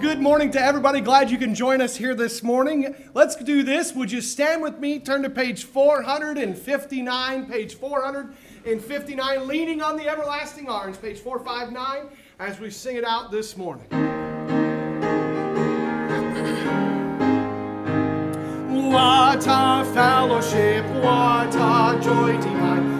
Good morning to everybody. Glad you can join us here this morning. Let's do this. Would you stand with me? Turn to page 459, page 459, Leaning on the Everlasting Arms, page 459, as we sing it out this morning. What a fellowship, what a joy divine,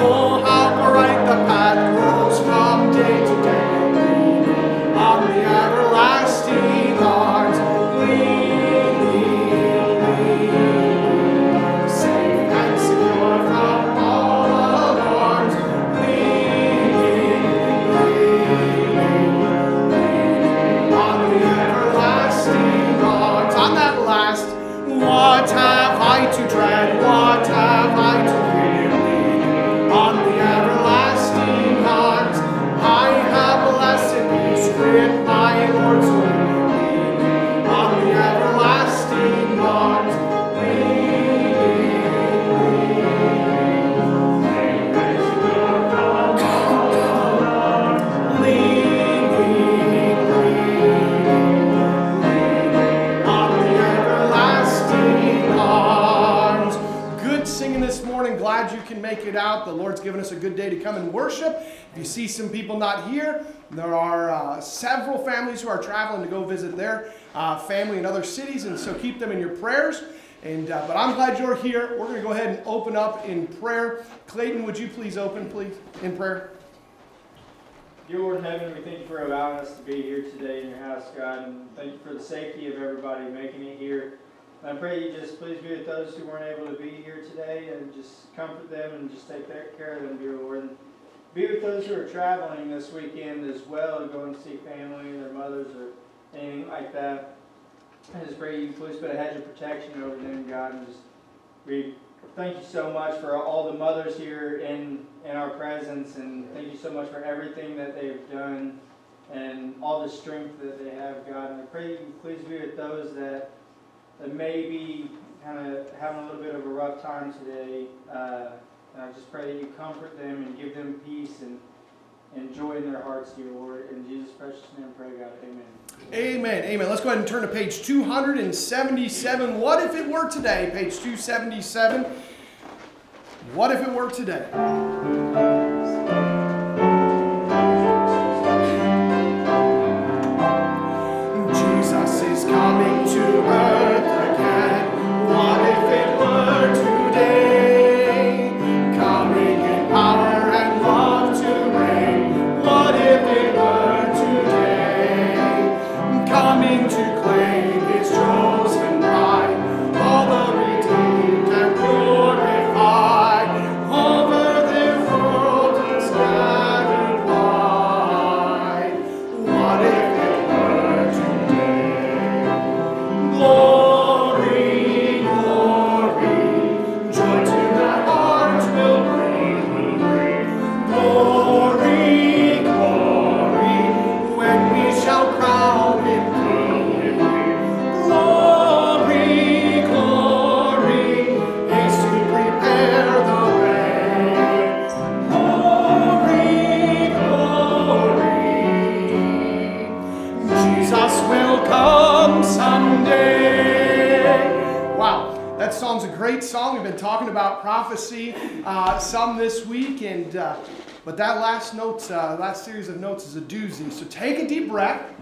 arms. Us a good day to come and worship. If you see some people not here, there are uh, several families who are traveling to go visit their uh, family in other cities, and so keep them in your prayers. And uh, but I'm glad you're here. We're going to go ahead and open up in prayer. Clayton, would you please open, please, in prayer? Dear Lord in heaven, we thank you for allowing us to be here today in your house, God, and thank you for the safety of everybody making it here. I pray you just please be with those who weren't able to be here today and just comfort them and just take care of them, dear Lord. And be with those who are traveling this weekend as well to go and see family, and their mothers, or anything like that. I just pray you please put a hedge of protection over them, God, and just we thank you so much for all the mothers here in in our presence, and thank you so much for everything that they've done and all the strength that they have, God. And I pray you please be with those that that may be kind of having a little bit of a rough time today. Uh, I just pray that you comfort them and give them peace and, and joy in their hearts, dear Lord. In Jesus' precious name, pray, God. Amen. Amen. Amen. Let's go ahead and turn to page 277. What if it were today? Page 277. What if it were today? Jesus is coming prophecy uh, some this week, and uh, but that last notes, uh, last series of notes is a doozy. So take a deep breath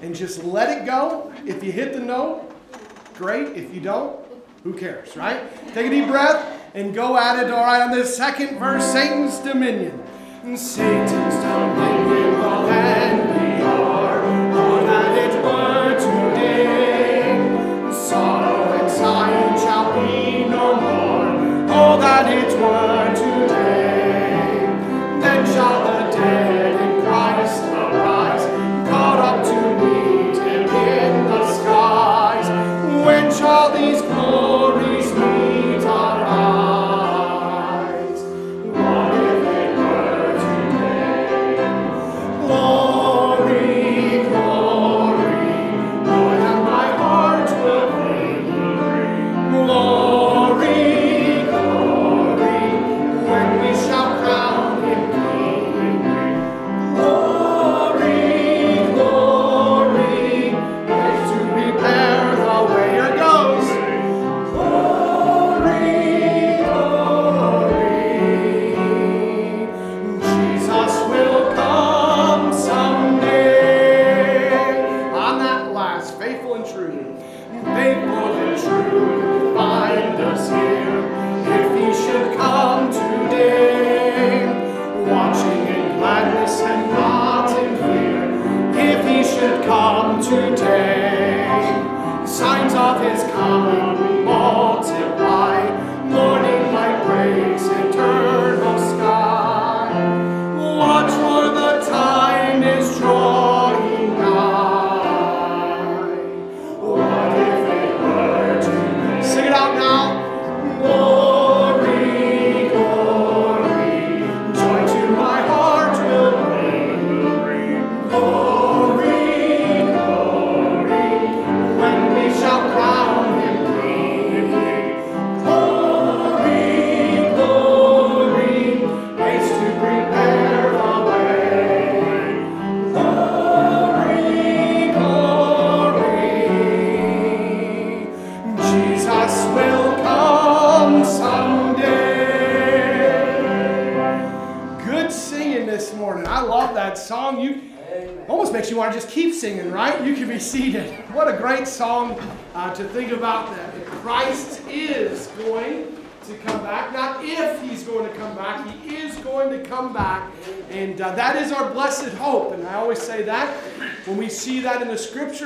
and just let it go. If you hit the note, great. If you don't, who cares, right? Take a deep breath and go at it. All right, on this second verse, Satan's dominion. And Satan's dominion then be o'er. Oh, that it were that it were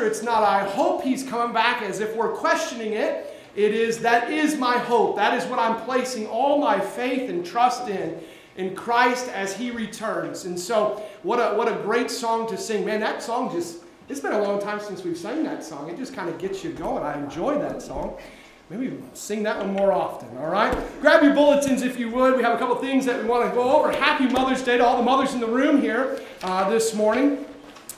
It's not, I hope he's coming back as if we're questioning it. It is, that is my hope. That is what I'm placing all my faith and trust in, in Christ as he returns. And so, what a, what a great song to sing. Man, that song just, it's been a long time since we've sung that song. It just kind of gets you going. I enjoy that song. Maybe sing that one more often, all right? Grab your bulletins if you would. We have a couple things that we want to go over. Happy Mother's Day to all the mothers in the room here uh, this morning.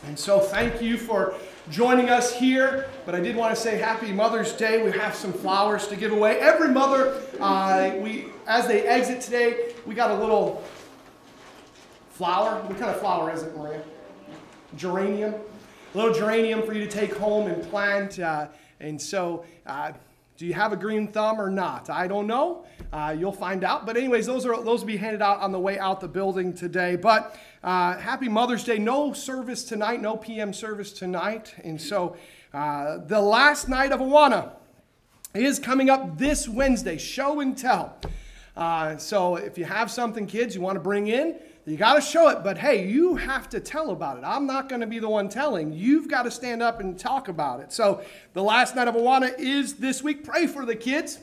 And so, thank you for joining us here. But I did want to say Happy Mother's Day. We have some flowers to give away. Every mother, uh, we as they exit today, we got a little flower. What kind of flower is it, Maria? Geranium. A little geranium for you to take home and plant. Uh, and so, uh, do you have a green thumb or not? I don't know. Uh, you'll find out. But anyways, those are those will be handed out on the way out the building today. But uh, happy Mother's Day. No service tonight. No PM service tonight. And so uh, the last night of Awana is coming up this Wednesday. Show and tell. Uh, so if you have something, kids, you want to bring in, you got to show it, but hey, you have to tell about it. I'm not going to be the one telling. You've got to stand up and talk about it. So, the last night of Awana is this week. Pray for the kids.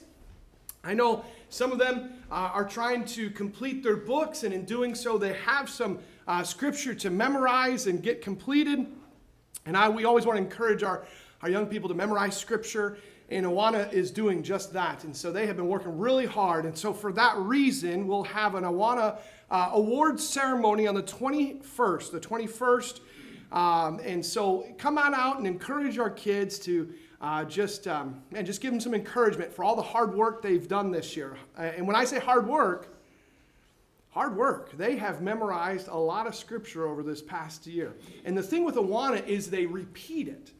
I know some of them uh, are trying to complete their books, and in doing so, they have some uh, scripture to memorize and get completed. And I, we always want to encourage our, our young people to memorize scripture and Awana is doing just that. And so they have been working really hard. And so for that reason, we'll have an Awana uh, awards ceremony on the 21st, the 21st. Um, and so come on out and encourage our kids to uh, just um, and just give them some encouragement for all the hard work they've done this year. Uh, and when I say hard work, hard work. They have memorized a lot of scripture over this past year. And the thing with Awana is they repeat it.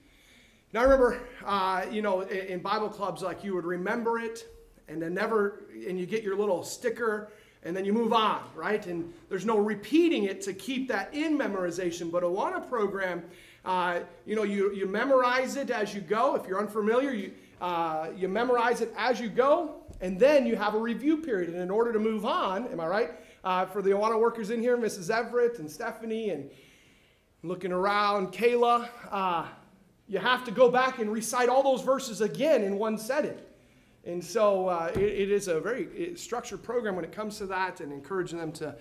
Now I remember, uh, you know, in, in Bible clubs, like you would remember it, and then never, and you get your little sticker and then you move on, right? And there's no repeating it to keep that in memorization. But Awana program, uh, you know, you, you memorize it as you go. If you're unfamiliar, you, uh, you memorize it as you go, and then you have a review period. And in order to move on, am I right? Uh, for the Awana workers in here, Mrs. Everett and Stephanie and looking around, Kayla, uh, you have to go back and recite all those verses again in one setting. And so uh, it, it is a very structured program when it comes to that and encouraging them to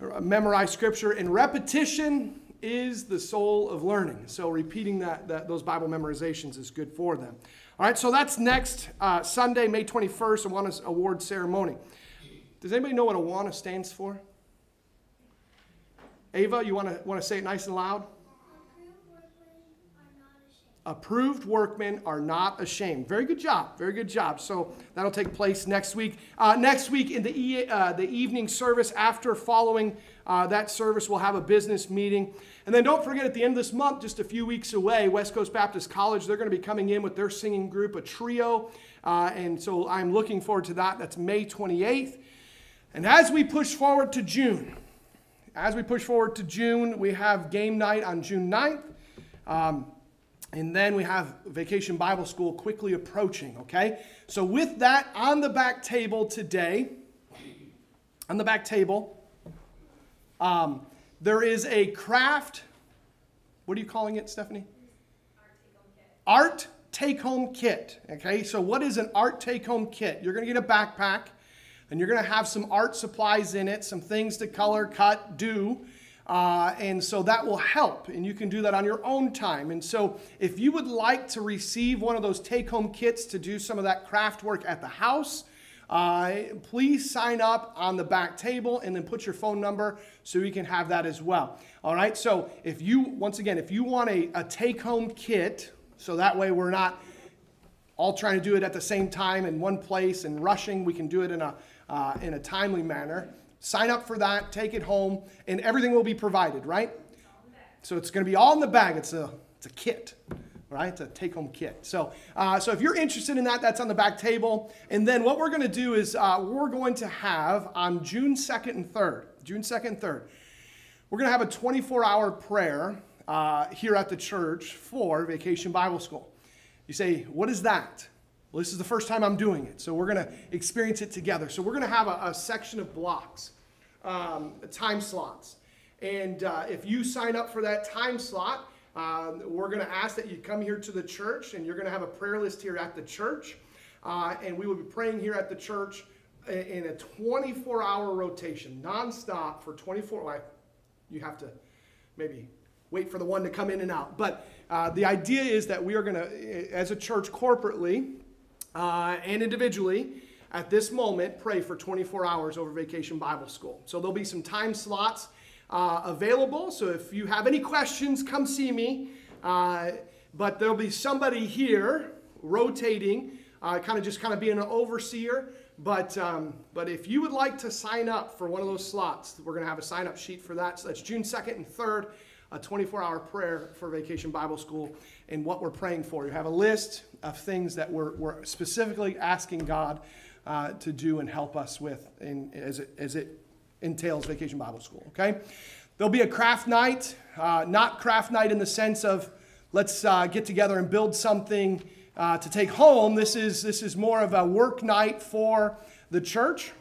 uh, memorize scripture. And repetition is the soul of learning. So repeating that, that those Bible memorizations is good for them. All right, so that's next uh, Sunday, May 21st, Awana Award Ceremony. Does anybody know what Awana stands for? Ava, you want to want to say it nice and loud? Approved workmen are not ashamed. Very good job. Very good job. So that'll take place next week. Uh, next week in the, e- uh, the evening service, after following uh, that service, we'll have a business meeting. And then don't forget at the end of this month, just a few weeks away, West Coast Baptist College, they're going to be coming in with their singing group, a trio. Uh, and so I'm looking forward to that. That's May 28th. And as we push forward to June, as we push forward to June, we have game night on June 9th. Um, and then we have Vacation Bible School quickly approaching, okay? So, with that on the back table today, on the back table, um, there is a craft. What are you calling it, Stephanie? Art take home kit. Okay, so what is an art take home kit? You're going to get a backpack and you're going to have some art supplies in it, some things to color, cut, do. Uh, and so that will help, and you can do that on your own time. And so, if you would like to receive one of those take home kits to do some of that craft work at the house, uh, please sign up on the back table and then put your phone number so we can have that as well. All right, so if you, once again, if you want a, a take home kit, so that way we're not all trying to do it at the same time in one place and rushing, we can do it in a, uh, in a timely manner. Sign up for that, take it home, and everything will be provided, right? So it's going to be all in the bag. It's a, it's a kit, right? It's a take home kit. So, uh, so if you're interested in that, that's on the back table. And then what we're going to do is uh, we're going to have on June 2nd and 3rd, June 2nd and 3rd, we're going to have a 24 hour prayer uh, here at the church for Vacation Bible School. You say, what is that? Well, this is the first time I'm doing it, so we're going to experience it together. So we're going to have a, a section of blocks, um, time slots. And uh, if you sign up for that time slot, uh, we're going to ask that you come here to the church, and you're going to have a prayer list here at the church. Uh, and we will be praying here at the church in a 24 hour rotation, nonstop for 24. Well, you have to maybe wait for the one to come in and out. But uh, the idea is that we are going to, as a church corporately, uh, and individually at this moment pray for 24 hours over Vacation Bible School. So there'll be some time slots uh, available. So if you have any questions, come see me. Uh, but there'll be somebody here rotating, uh, kind of just kind of being an overseer. But, um, but if you would like to sign up for one of those slots, we're going to have a sign up sheet for that. So that's June 2nd and 3rd, a 24 hour prayer for Vacation Bible School and what we're praying for. You have a list of things that we're, we're specifically asking God uh, to do and help us with in, as, it, as it entails Vacation Bible School, okay? There'll be a craft night, uh, not craft night in the sense of let's uh, get together and build something uh, to take home. This is, this is more of a work night for the church.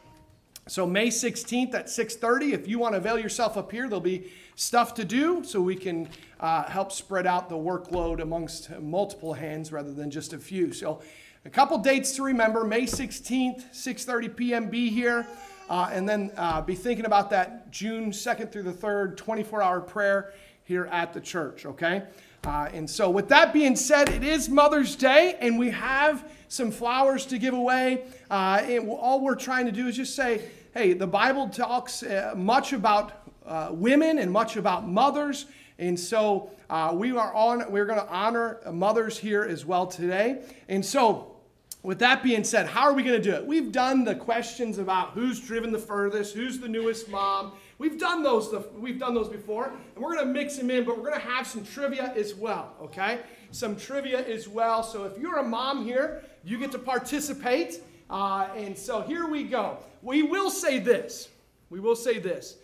So May 16th at 6:30, if you want to avail yourself up here, there'll be stuff to do so we can uh, help spread out the workload amongst multiple hands rather than just a few. So, a couple dates to remember May 16th, 6:30 p.m. Be here. Uh, and then uh, be thinking about that June 2nd through the 3rd 24 hour prayer here at the church, okay? Uh, and so, with that being said, it is Mother's Day, and we have some flowers to give away. Uh, and all we're trying to do is just say, hey, the Bible talks uh, much about uh, women and much about mothers. And so uh, we are on, we're going to honor mothers here as well today. And so, with that being said, how are we going to do it? We've done the questions about who's driven the furthest, who's the newest mom. We've done those. We've done those before, and we're going to mix them in. But we're going to have some trivia as well. Okay, some trivia as well. So if you're a mom here, you get to participate. Uh, and so here we go. We will say this. We will say this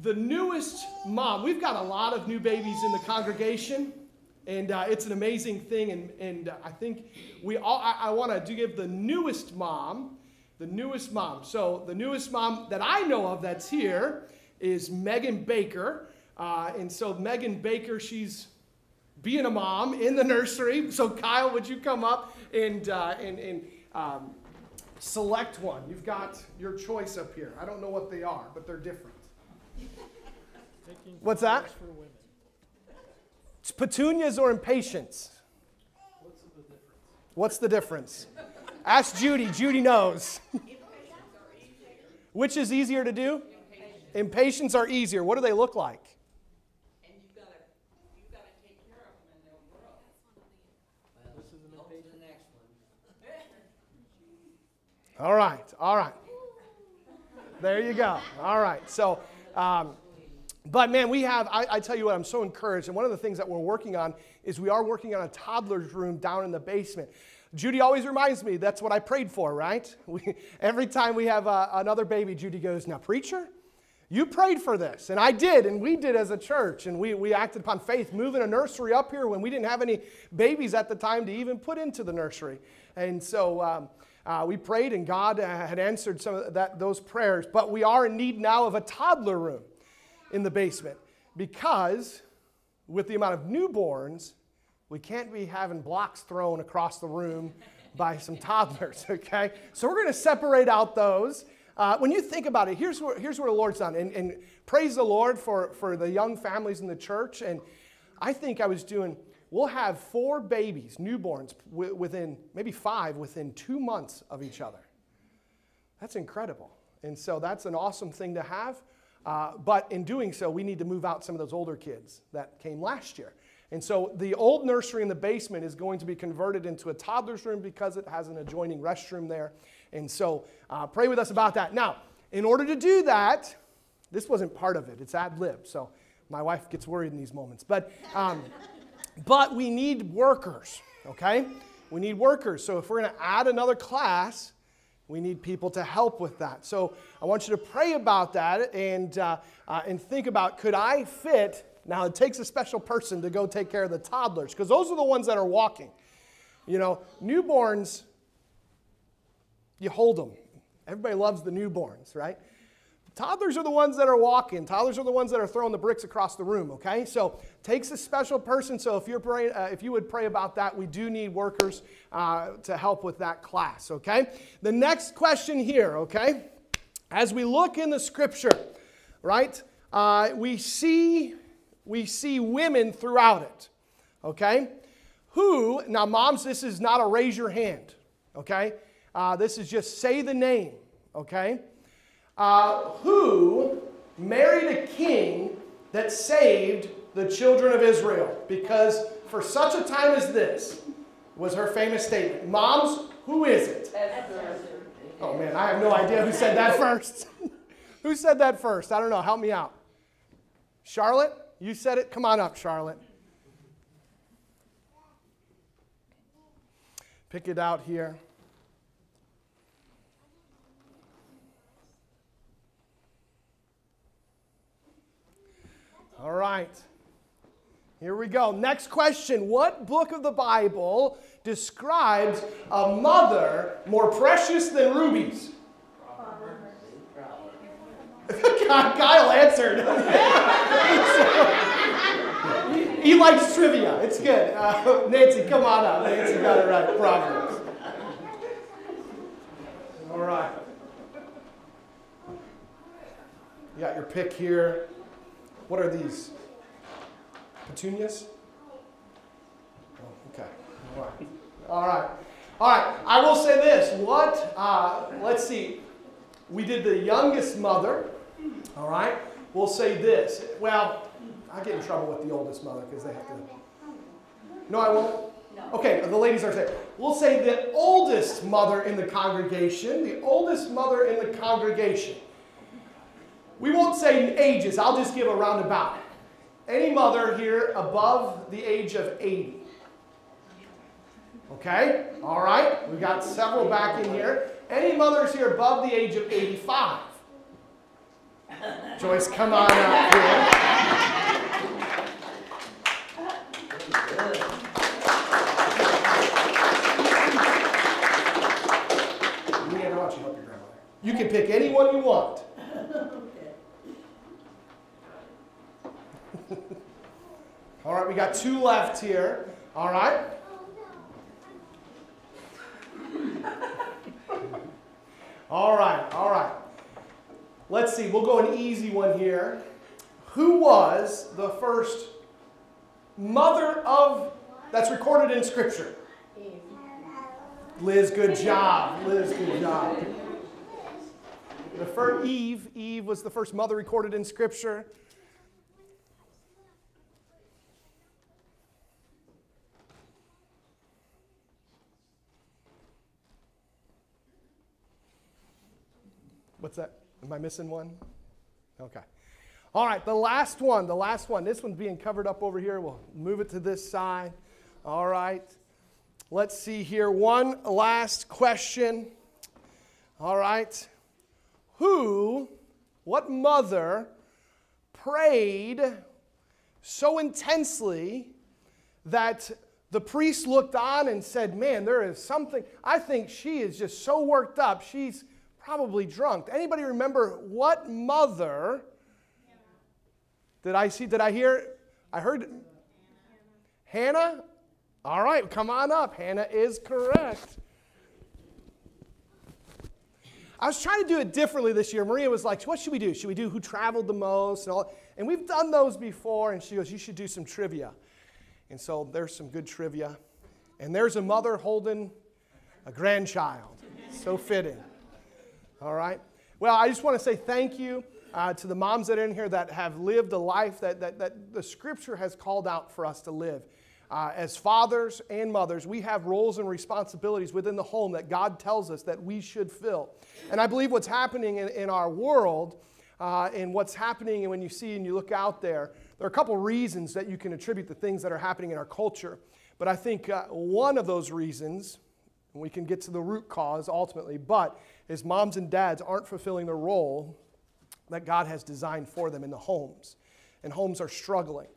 the newest mom, we've got a lot of new babies in the congregation, and uh, it's an amazing thing. And, and uh, I think we all, I, I want to do give the newest mom, the newest mom. So the newest mom that I know of that's here is Megan Baker. Uh, and so Megan Baker, she's being a mom in the nursery. So Kyle, would you come up and, uh, and, and um, select one? You've got your choice up here. I don't know what they are, but they're different. What's that? It's petunias or impatiens? What's the difference what's the difference? Ask Judy. Judy knows. Which is easier to do? Impatiens are easier. What do they look like? All right, all right. There you go. All right. So, um, but man, we have, I, I, tell you what, I'm so encouraged. And one of the things that we're working on is we are working on a toddler's room down in the basement. Judy always reminds me that's what I prayed for, right? We, every time we have uh, another baby, Judy goes, Now, preacher, you prayed for this. And I did, and we did as a church. And we, we acted upon faith, moving a nursery up here when we didn't have any babies at the time to even put into the nursery. And so um, uh, we prayed, and God uh, had answered some of that, those prayers. But we are in need now of a toddler room in the basement because with the amount of newborns, we can't be having blocks thrown across the room by some toddlers, okay? So we're going to separate out those. Uh, when you think about it, here's where, here's where the Lord's done. And, and praise the Lord for, for the young families in the church. And I think I was doing, we'll have four babies, newborns, within maybe five, within two months of each other. That's incredible. And so that's an awesome thing to have. Uh, but in doing so, we need to move out some of those older kids that came last year. And so the old nursery in the basement is going to be converted into a toddler's room because it has an adjoining restroom there. And so uh, pray with us about that. Now, in order to do that, this wasn't part of it, it's ad lib. So my wife gets worried in these moments. But, um, but we need workers, okay? We need workers. So if we're going to add another class, we need people to help with that. So I want you to pray about that and, uh, uh, and think about could I fit now, it takes a special person to go take care of the toddlers because those are the ones that are walking. You know, newborns, you hold them. Everybody loves the newborns, right? Toddlers are the ones that are walking. Toddlers are the ones that are throwing the bricks across the room, okay? So takes a special person. So if, you're praying, uh, if you would pray about that, we do need workers uh, to help with that class, okay? The next question here, okay? As we look in the scripture, right, uh, we see we see women throughout it. Okay? Who, now, moms, this is not a raise your hand. Okay? Uh, this is just say the name. Okay? Uh, who married a king that saved the children of Israel? Because for such a time as this, was her famous statement. Moms, who is it? Oh man, I have no idea who said that first. who said that first? I don't know. Help me out. Charlotte? You said it. Come on up, Charlotte. Pick it out here. All right. Here we go. Next question. What book of the Bible describes a mother more precious than rubies? Kyle answered. he likes trivia. It's good. Uh, Nancy, come on up. Nancy got it right. Proverbs. All right. You got your pick here. What are these? Petunias? Oh, okay. All right. All right. All right. I will say this. What? Uh, let's see. We did the youngest mother. All right? We'll say this. Well, I get in trouble with the oldest mother because they have to. No, I won't. Okay, the ladies are saying. We'll say the oldest mother in the congregation, the oldest mother in the congregation. We won't say ages, I'll just give a roundabout. Any mother here above the age of 80. Okay? All right? we've got several back in here. Any mothers here above the age of 85? Joyce, come on up here. You can pick anyone you want. all right, we got two left here. All right. Oh, all right, all right. Let's see, we'll go an easy one here. Who was the first mother of that's recorded in Scripture? Liz, good job. Liz, good job. The first Eve, Eve was the first mother recorded in Scripture. What's that? Am I missing one? Okay. All right, the last one, the last one. This one's being covered up over here. We'll move it to this side. All right. Let's see here. One last question. All right. Who, what mother prayed so intensely that the priest looked on and said, Man, there is something. I think she is just so worked up. She's probably drunk. Anybody remember what mother did I see? Did I hear? I heard Hannah. All right, come on up. Hannah is correct. I was trying to do it differently this year. Maria was like, What should we do? Should we do who traveled the most? And, all? and we've done those before. And she goes, You should do some trivia. And so there's some good trivia. And there's a mother holding a grandchild. So fitting. All right. Well, I just want to say thank you uh, to the moms that are in here that have lived a life that, that, that the scripture has called out for us to live. Uh, as fathers and mothers, we have roles and responsibilities within the home that God tells us that we should fill. And I believe what's happening in, in our world uh, and what's happening, and when you see and you look out there, there are a couple reasons that you can attribute the things that are happening in our culture. But I think uh, one of those reasons, and we can get to the root cause ultimately, but is moms and dads aren't fulfilling the role that God has designed for them in the homes. And homes are struggling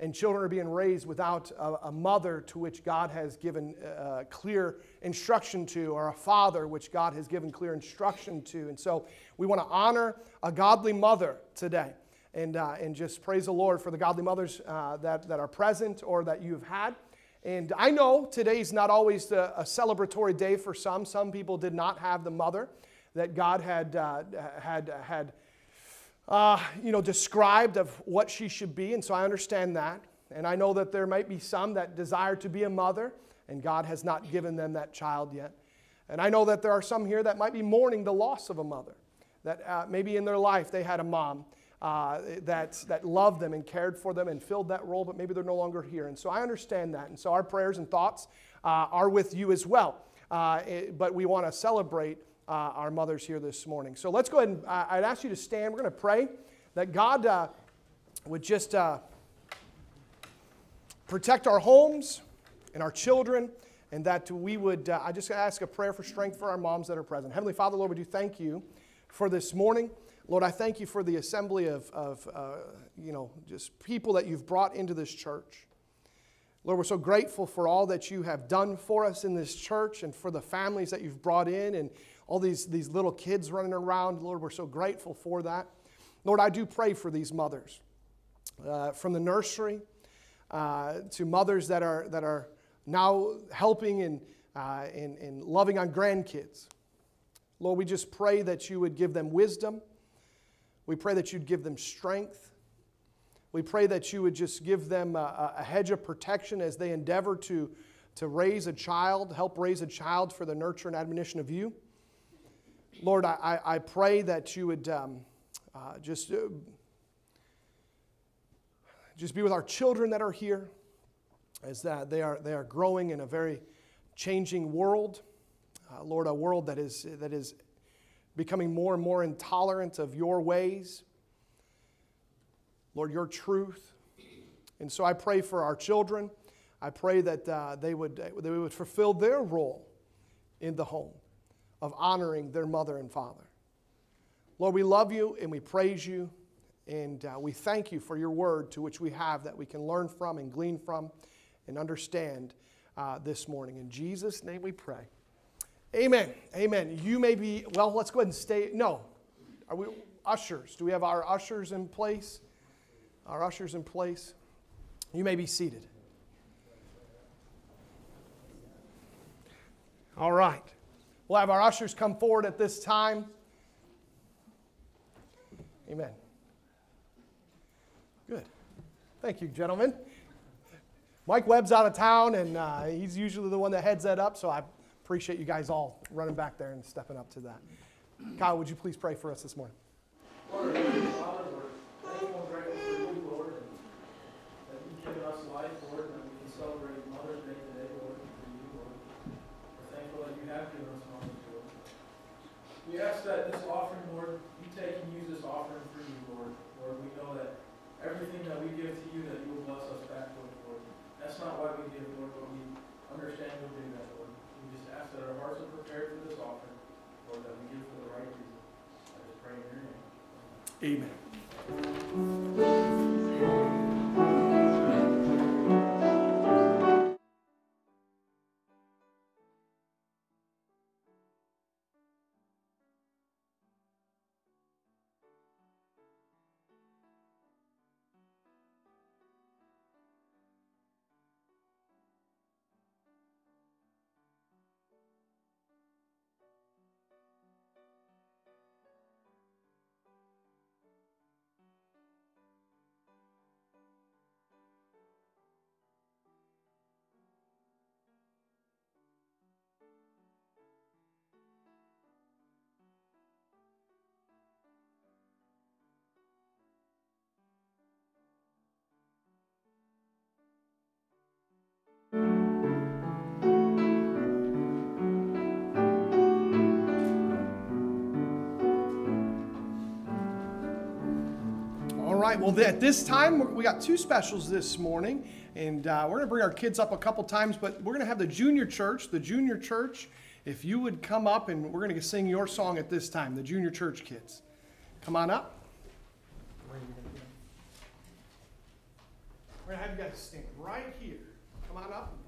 and children are being raised without a, a mother to which God has given uh, clear instruction to, or a father which God has given clear instruction to. And so we want to honor a godly mother today and, uh, and just praise the Lord for the godly mothers uh, that, that are present or that you've had. And I know today's not always the, a celebratory day for some. Some people did not have the mother that God had, uh, had, had uh, you know, described of what she should be, and so I understand that. And I know that there might be some that desire to be a mother, and God has not given them that child yet. And I know that there are some here that might be mourning the loss of a mother, that uh, maybe in their life they had a mom uh, that, that loved them and cared for them and filled that role, but maybe they're no longer here. And so I understand that. And so our prayers and thoughts uh, are with you as well. Uh, it, but we want to celebrate uh, our mothers here this morning. So let's go ahead and I'd ask you to stand. We're going to pray that God uh, would just uh, protect our homes and our children, and that we would, I just ask a prayer for strength for our moms that are present. Heavenly Father, Lord, we do thank you for this morning. Lord, I thank you for the assembly of, of uh, you know, just people that you've brought into this church. Lord, we're so grateful for all that you have done for us in this church and for the families that you've brought in and all these, these little kids running around. Lord, we're so grateful for that. Lord, I do pray for these mothers uh, from the nursery uh, to mothers that are, that are now helping and, uh, and, and loving on grandkids. Lord, we just pray that you would give them wisdom. We pray that you'd give them strength. We pray that you would just give them a, a hedge of protection as they endeavor to, to raise a child, help raise a child for the nurture and admonition of you. Lord, I, I pray that you would um, uh, just, uh, just be with our children that are here as that they are, they are growing in a very changing world. Uh, Lord, a world that is, that is becoming more and more intolerant of your ways. Lord, your truth. And so I pray for our children. I pray that uh, they, would, they would fulfill their role in the home of honoring their mother and father. Lord, we love you and we praise you, and uh, we thank you for your word to which we have that we can learn from and glean from and understand uh, this morning. In Jesus' name we pray. Amen. Amen. You may be, well, let's go ahead and stay. No. Are we ushers? Do we have our ushers in place? Our ushers in place? You may be seated. All right. We'll have our ushers come forward at this time. Amen. Good. Thank you, gentlemen. Mike Webb's out of town, and uh, he's usually the one that heads that up, so I appreciate you guys all running back there and stepping up to that. Kyle, would you please pray for us this morning? Lord, Father, we're thankful and grateful for you, Lord, and that you've given us life, Lord, and we can celebrate Mother's Day today, Lord, for you, Lord. We're thankful that you have given us Mother's Day. We ask that this offering, Lord, you take and use this offering for you, Lord. Lord, we know that everything that we give to you, that you will bless us back Lord. That's not why we give, Lord, but we understand you'll do that, Lord. Ask that our hearts are prepared for this offering, Lord, that we give for the right reason. I just pray in your name. Amen. Right, well, at this time, we got two specials this morning, and uh, we're going to bring our kids up a couple times, but we're going to have the junior church. The junior church, if you would come up, and we're going to sing your song at this time, the junior church kids. Come on up. We're going to have you guys stand right here. Come on up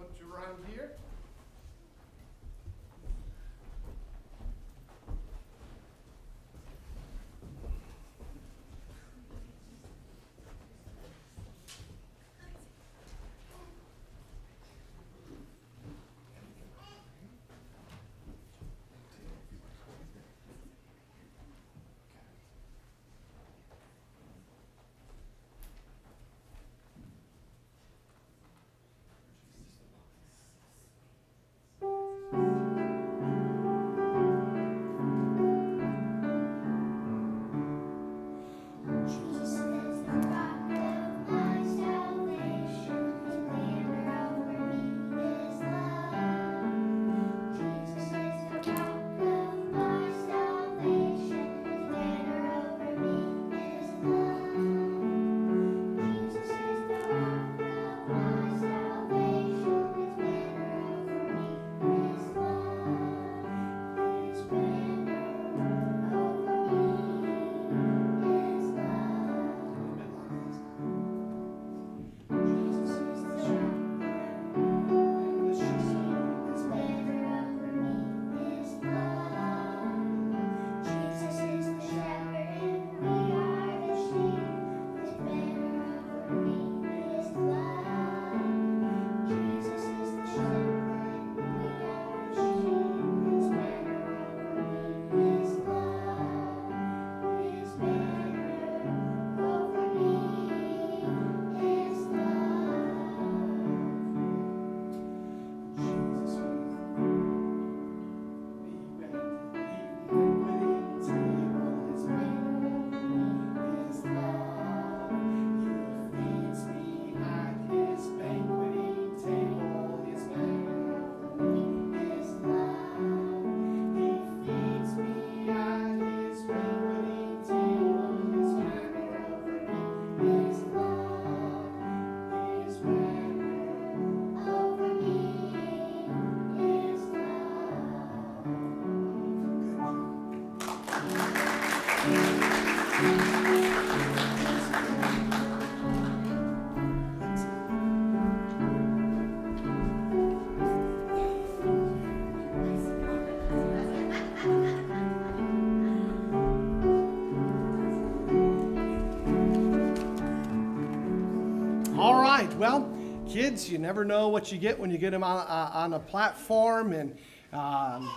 kids, you never know what you get when you get them on, uh, on a platform, and um,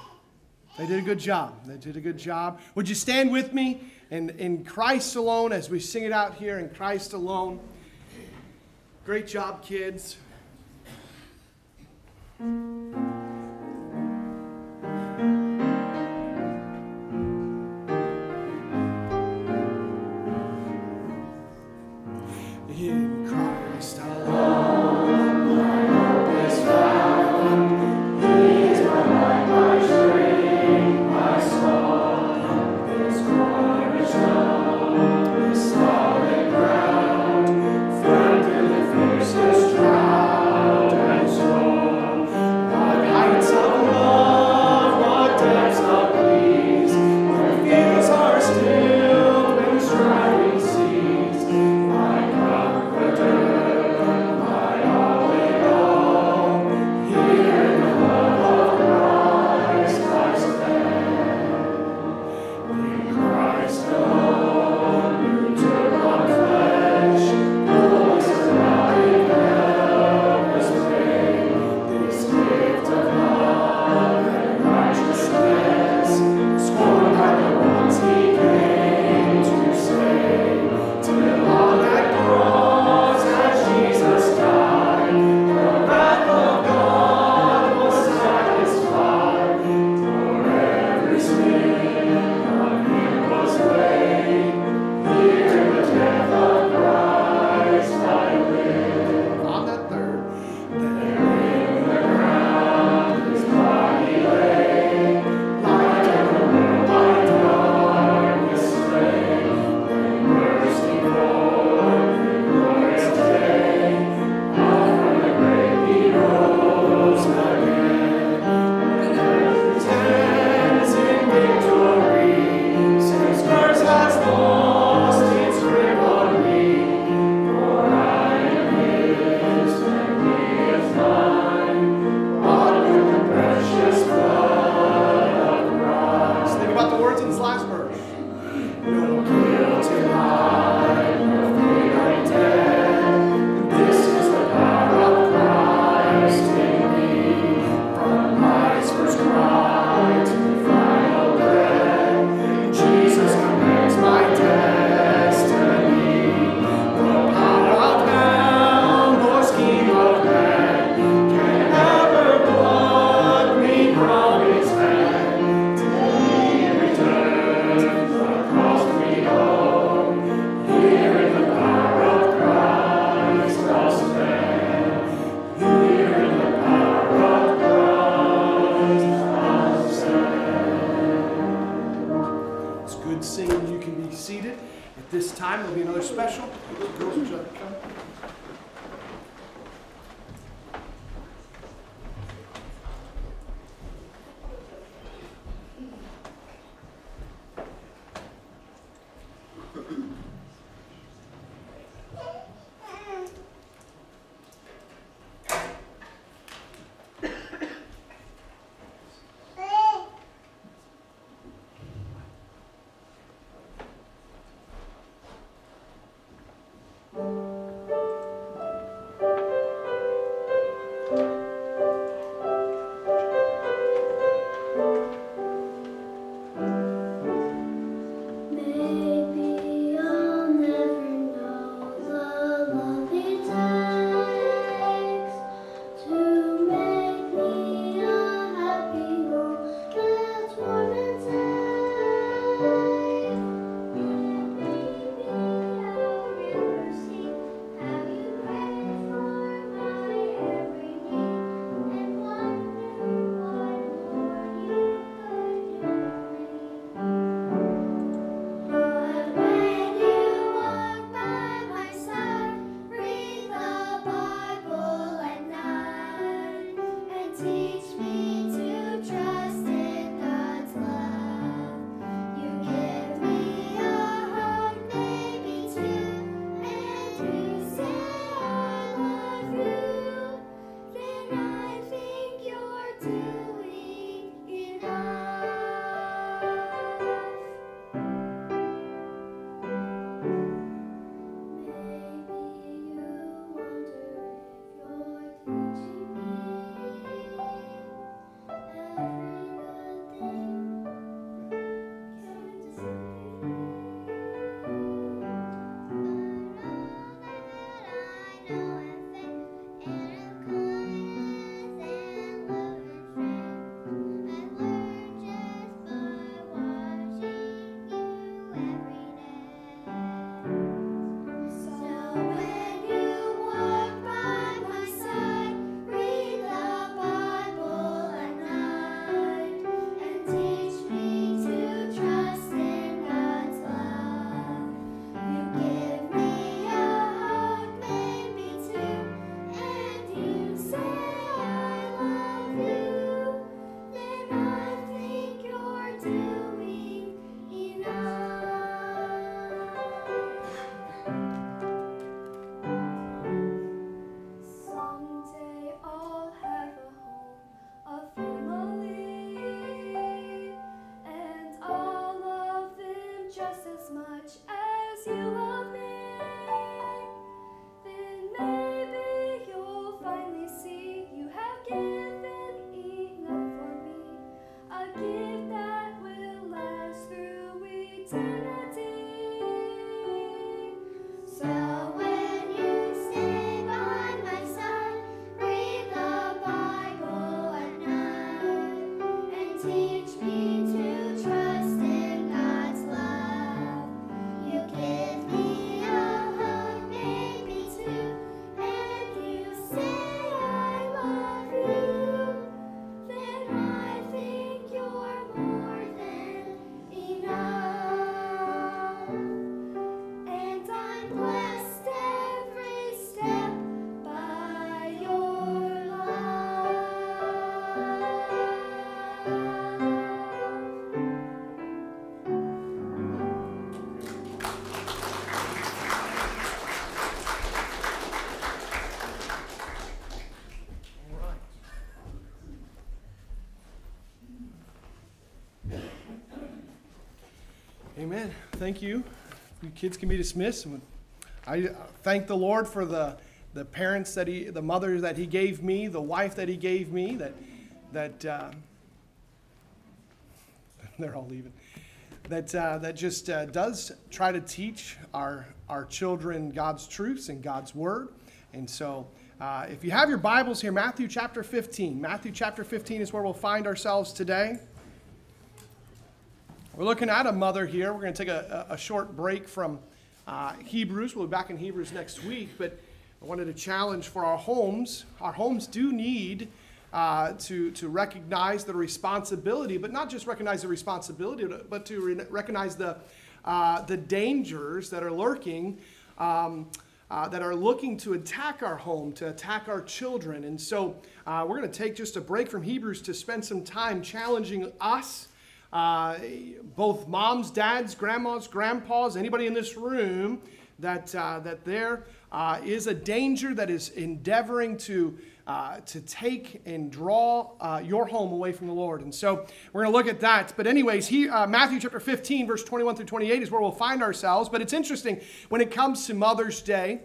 they did a good job. They did a good job. Would you stand with me in, in Christ alone as we sing it out here in Christ alone? Great job, kids. Thank you. You kids can be dismissed. I thank the Lord for the, the parents that he, the mothers that he gave me, the wife that he gave me, that, that, uh, they're all leaving, that, uh, that just uh, does try to teach our, our children God's truths and God's word. And so, uh, if you have your Bibles here, Matthew chapter 15. Matthew chapter 15 is where we'll find ourselves today. We're looking at a mother here. We're going to take a, a short break from uh, Hebrews. We'll be back in Hebrews next week, but I wanted to challenge for our homes. Our homes do need uh, to, to recognize the responsibility, but not just recognize the responsibility, but to re- recognize the, uh, the dangers that are lurking. Um, uh, that are looking to attack our home, to attack our children. And so uh, we're going to take just a break from Hebrews to spend some time challenging us, uh, both moms, dads, grandmas, grandpas, anybody in this room, that, uh, that there uh, is a danger that is endeavoring to. Uh, to take and draw uh, your home away from the Lord. And so we're going to look at that. But, anyways, he, Matthew chapter 15, verse 21 through 28 is where we'll find ourselves. But it's interesting when it comes to Mother's Day.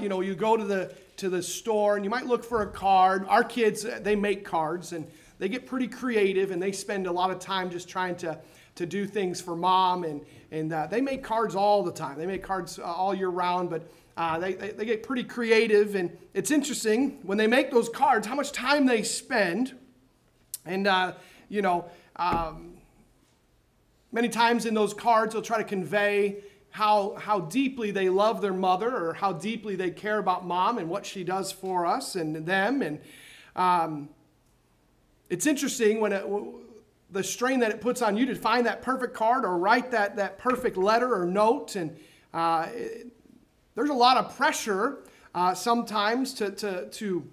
You know, you go to the to the store and you might look for a card. Our kids, they make cards and they get pretty creative and they spend a lot of time just trying to to do things for mom and and uh, they make cards all the time. They make cards all year round, but uh, they, they, they, get pretty creative, and it's interesting when they make those cards how much time they spend. And, uh, you know, um, many times in those cards, they'll try to convey how, how deeply they love their mother or how deeply they care about mom and what she does for us and them. And um, it's interesting when it, the strain that it puts on you to find that perfect card or write that, that perfect letter or note. And uh, it, there's a lot of pressure uh, sometimes to, to, to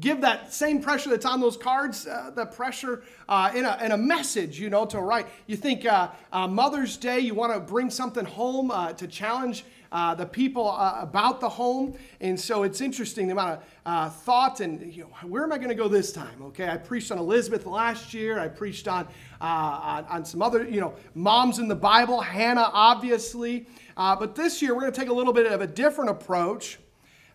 give that same pressure that's on those cards, uh, the pressure uh, in, a, in a message, you know, to write. You think uh, uh Mother's Day, you want to bring something home uh, to challenge uh, the people about the home. And so it's interesting the amount of thought and, you know, where am I going to go this time? Okay, I preached on Elizabeth last year. I preached on, on, on, some other, you know, moms in the Bible, Hannah, obviously. but this year, we're going to take a little bit of a different approach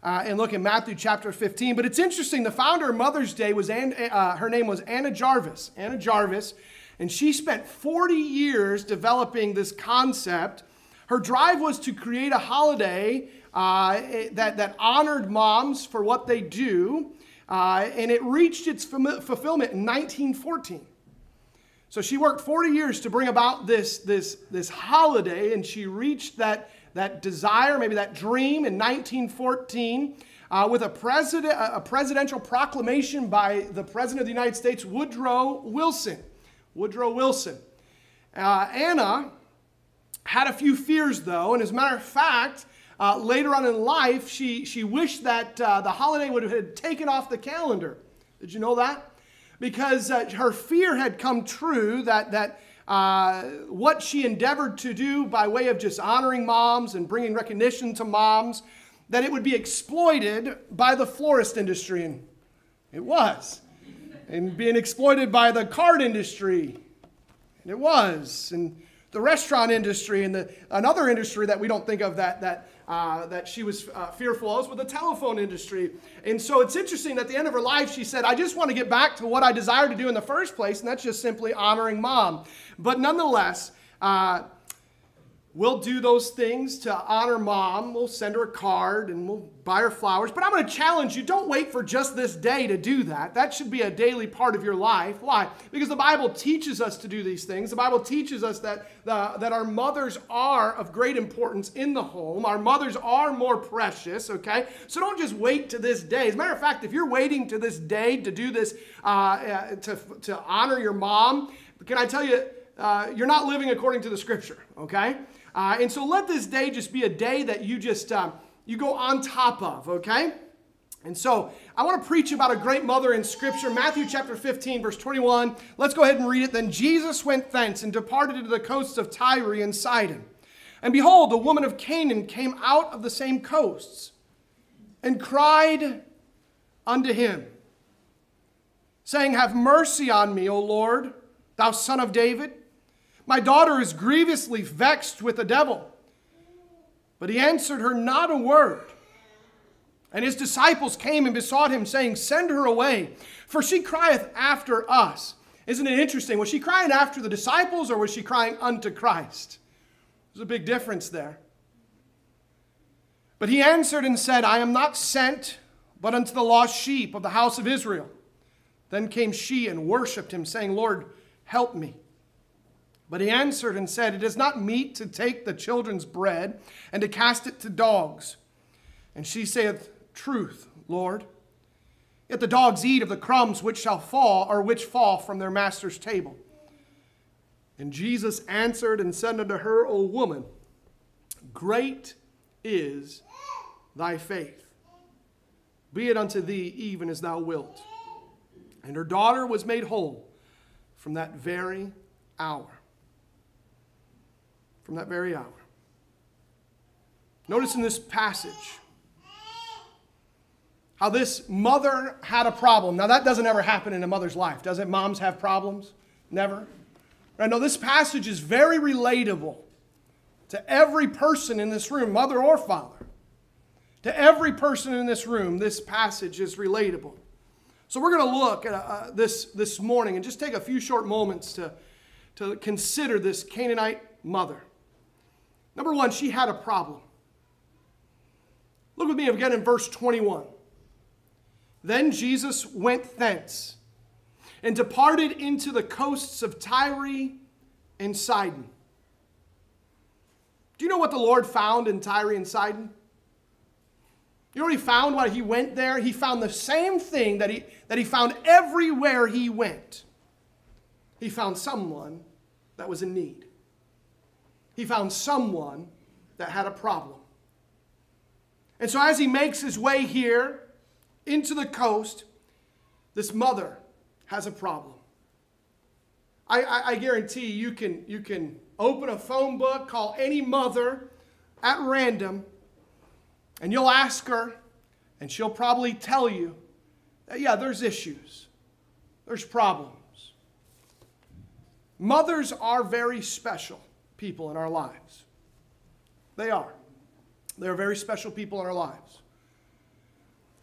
uh, and look at Matthew chapter 15. But it's interesting, the founder of Mother's Day was, Ann, uh, her name was Anna Jarvis. Anna Jarvis, and she spent 40 years developing this concept. Her drive was to create a holiday uh, that, that honored moms for what they do, uh, and it reached its fulfillment in 1914. So she worked 40 years to bring about this, this, this holiday, and she reached that that desire, maybe that dream in 1914 uh, with a, president, a presidential proclamation by the President of the United States, Woodrow Wilson. Woodrow Wilson. Uh, Anna had a few fears, though, and as a matter of fact, uh, later on in life, she, she wished that uh, the holiday would have taken off the calendar. Did you know that? Because uh, her fear had come true that, that uh, what she endeavored to do by way of just honoring moms and bringing recognition to moms, that it would be exploited by the florist industry. And it was. And being exploited by the card industry. And it was. And the restaurant industry and the, another industry that we don't think of that, that, uh, that she was uh, fearful of was the telephone industry. And so it's interesting at the end of her life, she said, I just want to get back to what I desired to do in the first place, and that's just simply honoring mom. But nonetheless, uh, We'll do those things to honor mom. We'll send her a card and we'll buy her flowers. But I'm going to challenge you don't wait for just this day to do that. That should be a daily part of your life. Why? Because the Bible teaches us to do these things. The Bible teaches us that, the, that our mothers are of great importance in the home. Our mothers are more precious, okay? So don't just wait to this day. As a matter of fact, if you're waiting to this day to do this, uh, uh, to, to honor your mom, can I tell you, uh, you're not living according to the scripture, okay? Uh, and so let this day just be a day that you just um, you go on top of, okay? And so I want to preach about a great mother in Scripture, Matthew chapter 15, verse 21. Let's go ahead and read it. Then Jesus went thence and departed into the coasts of Tyre and Sidon. And behold, a woman of Canaan came out of the same coasts and cried unto him, saying, Have mercy on me, O Lord, thou son of David. My daughter is grievously vexed with the devil. But he answered her not a word. And his disciples came and besought him, saying, Send her away, for she crieth after us. Isn't it interesting? Was she crying after the disciples or was she crying unto Christ? There's a big difference there. But he answered and said, I am not sent but unto the lost sheep of the house of Israel. Then came she and worshipped him, saying, Lord, help me. But he answered and said, It is not meet to take the children's bread and to cast it to dogs. And she saith, Truth, Lord. Yet the dogs eat of the crumbs which shall fall, or which fall from their master's table. And Jesus answered and said unto her, O woman, great is thy faith. Be it unto thee even as thou wilt. And her daughter was made whole from that very hour from that very hour. Notice in this passage how this mother had a problem. Now, that doesn't ever happen in a mother's life, does it? Moms have problems? Never. I know this passage is very relatable to every person in this room, mother or father. To every person in this room, this passage is relatable. So we're going to look at uh, this this morning and just take a few short moments to, to consider this Canaanite mother. Number one, she had a problem. Look with me again in verse 21. Then Jesus went thence and departed into the coasts of Tyre and Sidon. Do you know what the Lord found in Tyre and Sidon? You he found while he went there? He found the same thing that he, that he found everywhere he went. He found someone that was in need he found someone that had a problem. And so, as he makes his way here into the coast, this mother has a problem. I, I, I, guarantee you can, you can open a phone book, call any mother at random, and you'll ask her, and she'll probably tell you that, yeah, there's issues, there's problems. Mothers are very special people in our lives. They are. They're very special people in our lives.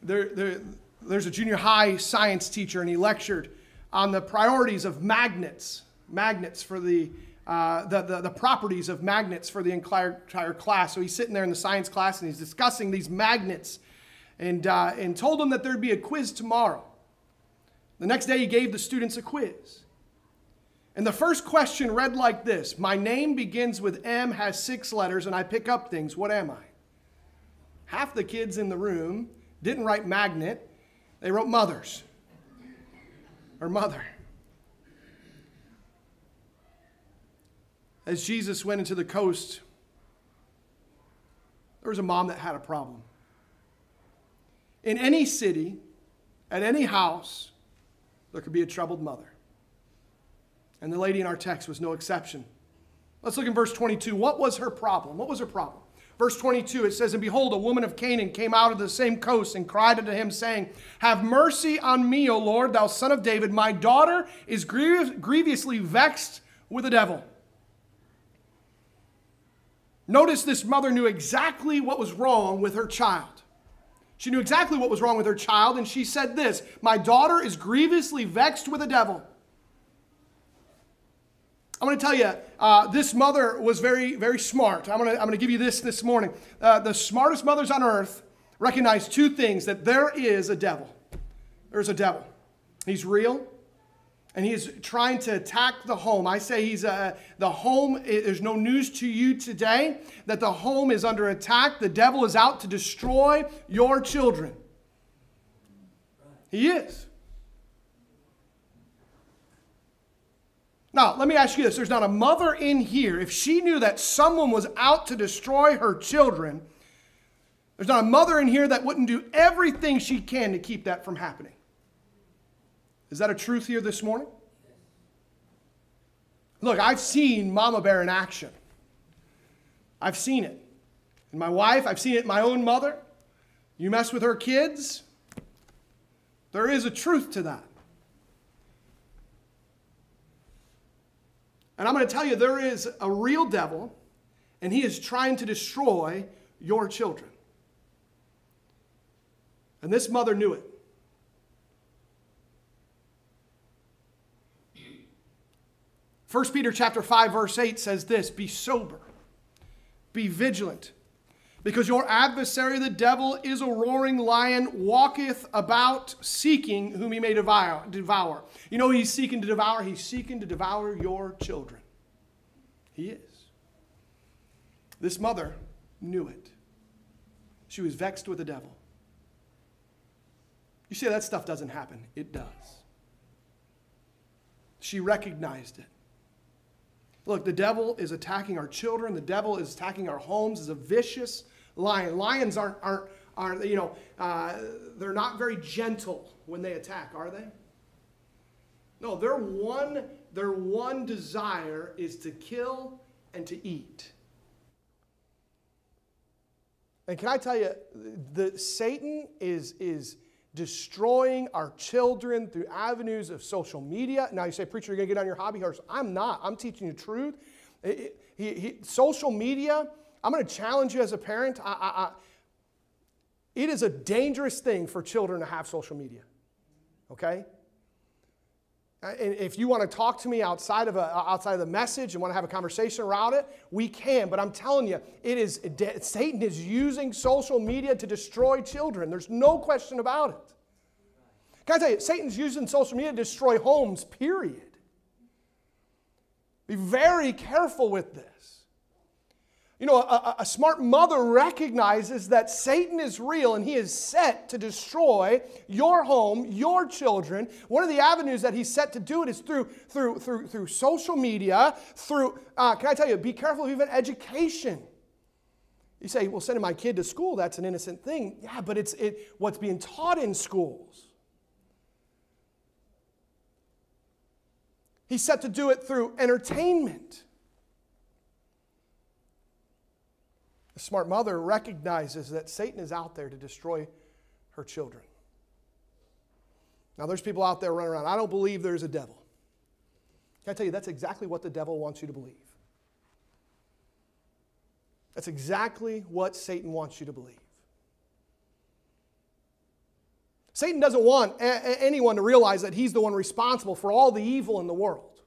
There, there, there's a junior high science teacher, and he lectured on the priorities of magnets, magnets for the, uh, the, the, the, properties of magnets for the entire, entire class. So he's sitting there in the science class and he's discussing these magnets and, uh, and told them that there'd be a quiz tomorrow. The next day, he gave the students a quiz. And the first question read like this My name begins with M, has six letters, and I pick up things. What am I? Half the kids in the room didn't write magnet, they wrote mothers or mother. As Jesus went into the coast, there was a mom that had a problem. In any city, at any house, there could be a troubled mother. And the lady in our text was no exception. Let's look in verse 22. What was her problem? What was her problem? Verse 22, it says, And behold, a woman of Canaan came out of the same coast and cried unto him, saying, Have mercy on me, O Lord, thou son of David. My daughter is grievously vexed with the devil. Notice this mother knew exactly what was wrong with her child. She knew exactly what was wrong with her child, and she said this My daughter is grievously vexed with the devil. I'm going to tell you, uh, this mother was very, very smart. I'm going to, I'm going to give you this this morning. Uh, the smartest mothers on earth recognize two things that there is a devil. There's a devil. He's real, and he's trying to attack the home. I say he's uh, the home. There's no news to you today that the home is under attack. The devil is out to destroy your children. He is. Now, let me ask you this. There's not a mother in here, if she knew that someone was out to destroy her children, there's not a mother in here that wouldn't do everything she can to keep that from happening. Is that a truth here this morning? Look, I've seen Mama Bear in action. I've seen it. In my wife, I've seen it my own mother. You mess with her kids, there is a truth to that. And I'm going to tell you, there is a real devil, and he is trying to destroy your children. And this mother knew it. 1 Peter chapter 5 verse 8 says this, be sober. Be vigilant. Because your adversary the devil is a roaring lion walketh about seeking whom he may devour. devour. You know he's seeking to devour? He's seeking to devour your children. He is. This mother knew it. She was vexed with the devil. You say that stuff doesn't happen. It does. She recognized it. Look, the devil is attacking our children. The devil is attacking our homes. Is a vicious lion. Lions aren't aren't are you know uh, they're not very gentle when they attack, are they? No, their one their one desire is to kill and to eat. And can I tell you, the Satan is is destroying our children through avenues of social media. Now you say, preacher, you're going to get on your hobby horse. I'm not. I'm teaching you truth. It, he, he, social media, I'm going to challenge you as a parent. I, I, I, it is a dangerous thing for children to have social media. Okay? Uh, and if you want to talk to me outside of, a, uh, outside of the message and want to have a conversation around it, we can. But I'm telling you, it is, Satan is using social media to destroy children. There's no question about it. Can I tell you, Satan's using social media to destroy homes, period. Be very careful with this. You know, a, a, smart mother recognizes that Satan is real and he is set to destroy your home, your children. One of the avenues that he's set to do it is through, through, through, through social media, through, uh, can I tell you, be careful of even education. You say, well, sending my kid to school, that's an innocent thing. Yeah, but it's it, what's being taught in schools. He's set to do it through entertainment. A smart mother recognizes that Satan is out there to destroy her children. Now, there's people out there running around. I don't believe there's a devil. Can I tell you, that's exactly what the devil wants you to believe. That's exactly what Satan wants you to believe. Satan doesn't want a- anyone to realize that he's the one responsible for all the evil in the world.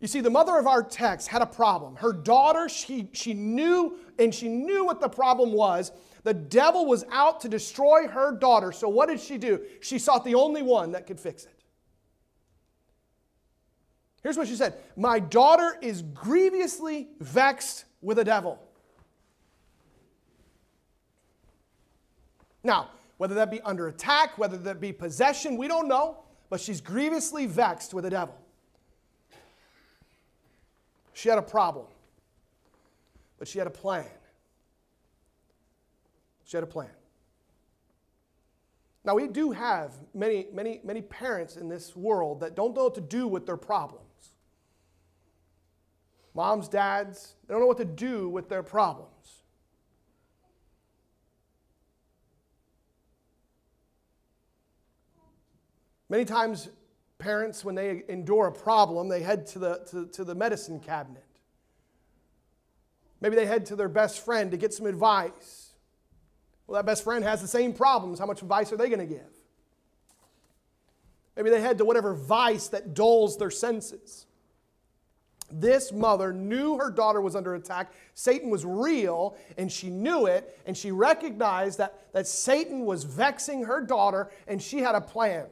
You see, the mother of our text had a problem. Her daughter, she, she knew, and she knew what the problem was. The devil was out to destroy her daughter. So what did she do? She sought the only one that could fix it. Here's what she said My daughter is grievously vexed with a devil. Now, whether that be under attack, whether that be possession, we don't know, but she's grievously vexed with a devil. She had a problem, but she had a plan. She had a plan. Now, we do have many, many, many parents in this world that don't know what to do with their problems. Moms, dads, they don't know what to do with their problems. Many times, Parents, when they endure a problem, they head to the, to, to the medicine cabinet. Maybe they head to their best friend to get some advice. Well, that best friend has the same problems. How much advice are they going to give? Maybe they head to whatever vice that dulls their senses. This mother knew her daughter was under attack. Satan was real, and she knew it, and she recognized that, that Satan was vexing her daughter, and she had a plan.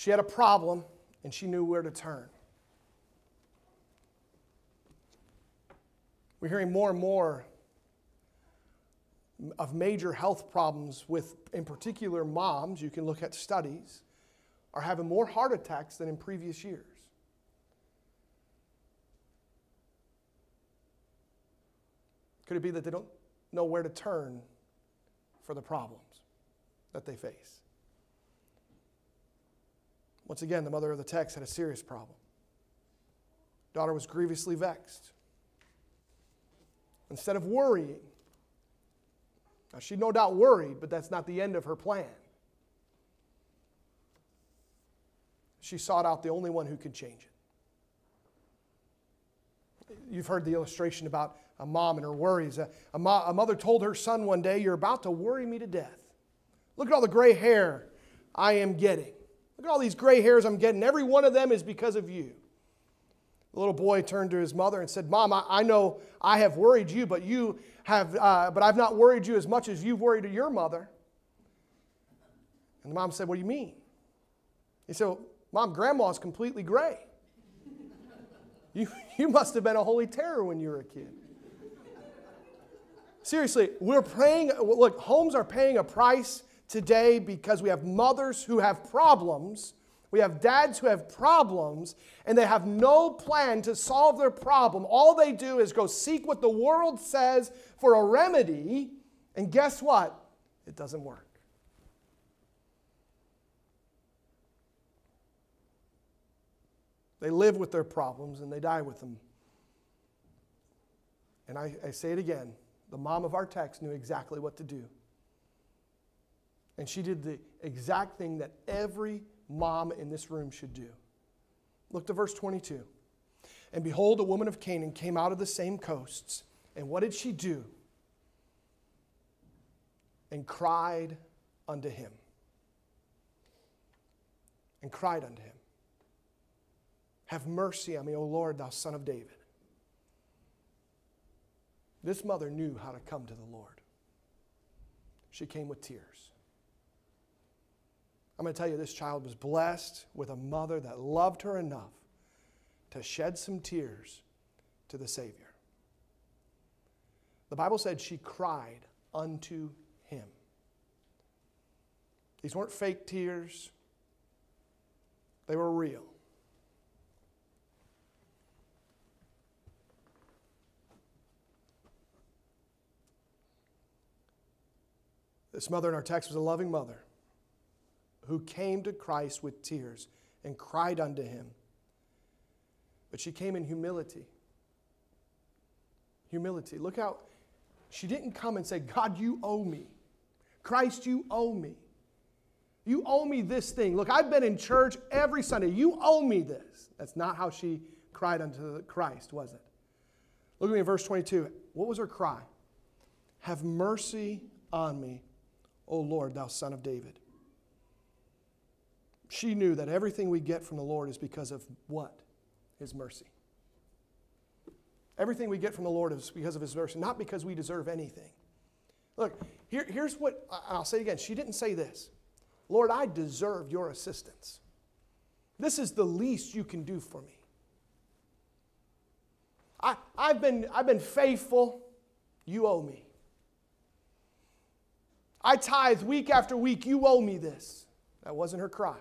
She had a problem, and she knew where to turn. We're hearing more and more of major health problems with, in particular, moms. You can look at studies, are having more heart attacks than in previous years. Could it be that they don't know where to turn for the problems that they face? Once again, the mother of the text had a serious problem. Daughter was grievously vexed. Instead of worrying, now she no doubt worried, but that's not the end of her plan. She sought out the only one who could change it. You've heard the illustration about a mom and her worries. A, a, mo- a mother told her son one day, You're about to worry me to death. Look at all the gray hair I am getting. Look at all these gray hairs I'm getting. Every one of them is because of you. The little boy turned to his mother and said, Mom, I, I know I have worried you, but you have, uh, but I've not worried you as much as you've worried your mother. And the mom said, What do you mean? He said, well, Mom, grandma's completely gray. You, you must have been a holy terror when you were a kid. Seriously, we're paying, look, homes are paying a price today because we have mothers who have problems, we have dads who have problems, and they have no plan to solve their problem. All they do is go seek what the world says for a remedy, and guess what? It doesn't work. They live with their problems and they die with them. And I, I say it again the mom of our text knew exactly what to do. And she did the exact thing that every mom in this room should do. Look to verse 22. And behold, a woman of Canaan came out of the same coasts. And what did she do? And cried unto him. And cried unto him. Have mercy on me, O Lord, thou son of David. This mother knew how to come to the Lord. She came with tears. I'm going to tell you, this child was blessed with a mother that loved her enough to shed some tears to the Savior. The Bible said she cried unto him. These weren't fake tears, they were real. This mother in our text was a loving mother who came to Christ with tears and cried unto him. But she came in humility. Humility. Look how she didn't come and say, God, you owe me. Christ, you owe me. You owe me this thing. Look, I've been in church every Sunday. You owe me this. That's not how she cried unto Christ, was it? Look at me in verse 22. What was her cry? Have mercy on me, O Lord, thou son of David. She knew that everything we get from the Lord is because of what? His mercy. Everything we get from the Lord is because of His mercy, not because we deserve anything. Look, here, here's what I'll say again. She didn't say this Lord, I deserve your assistance. This is the least you can do for me. I, I've, been, I've been faithful. You owe me. I tithe week after week. You owe me this. That wasn't her cry.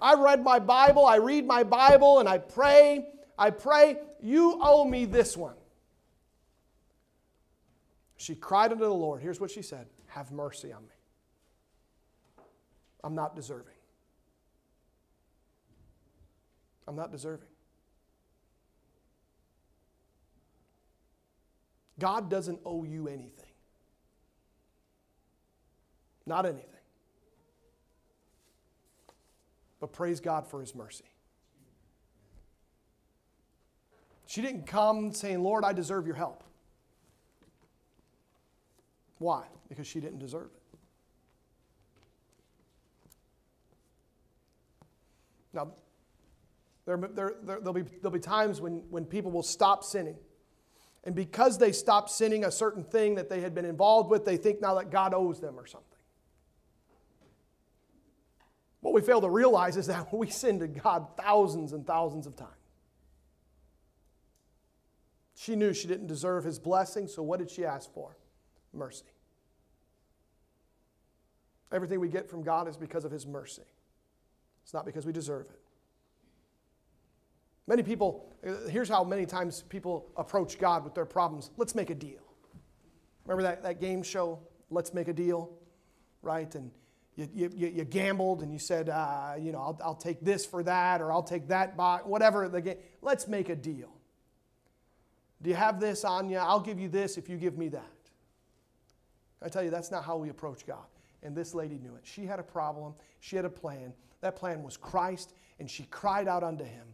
I read my Bible, I read my Bible, and I pray. I pray, you owe me this one. She cried unto the Lord. Here's what she said Have mercy on me. I'm not deserving. I'm not deserving. God doesn't owe you anything. Not anything. But praise God for his mercy. She didn't come saying, Lord, I deserve your help. Why? Because she didn't deserve it. Now, there, there, there, will be, there'll be times when, when people will stop sinning. And because they stopped sinning a certain thing that they had been involved with, they think now that God owes them or something. What we fail to realize is that we sin to God thousands and thousands of times. She knew she didn't deserve his blessing, so what did she ask for? Mercy. Everything we get from God is because of his mercy. It's not because we deserve it. Many people, here's how many times people approach God with their problems. Let's make a deal. Remember that, that game show, Let's Make a Deal? Right? And you, you, you gambled and you said, uh, you know, I'll, I'll take this for that or I'll take that by whatever the game. Let's make a deal. Do you have this on you? I'll give you this if you give me that. I tell you, that's not how we approach God. And this lady knew it. She had a problem, she had a plan. That plan was Christ, and she cried out unto him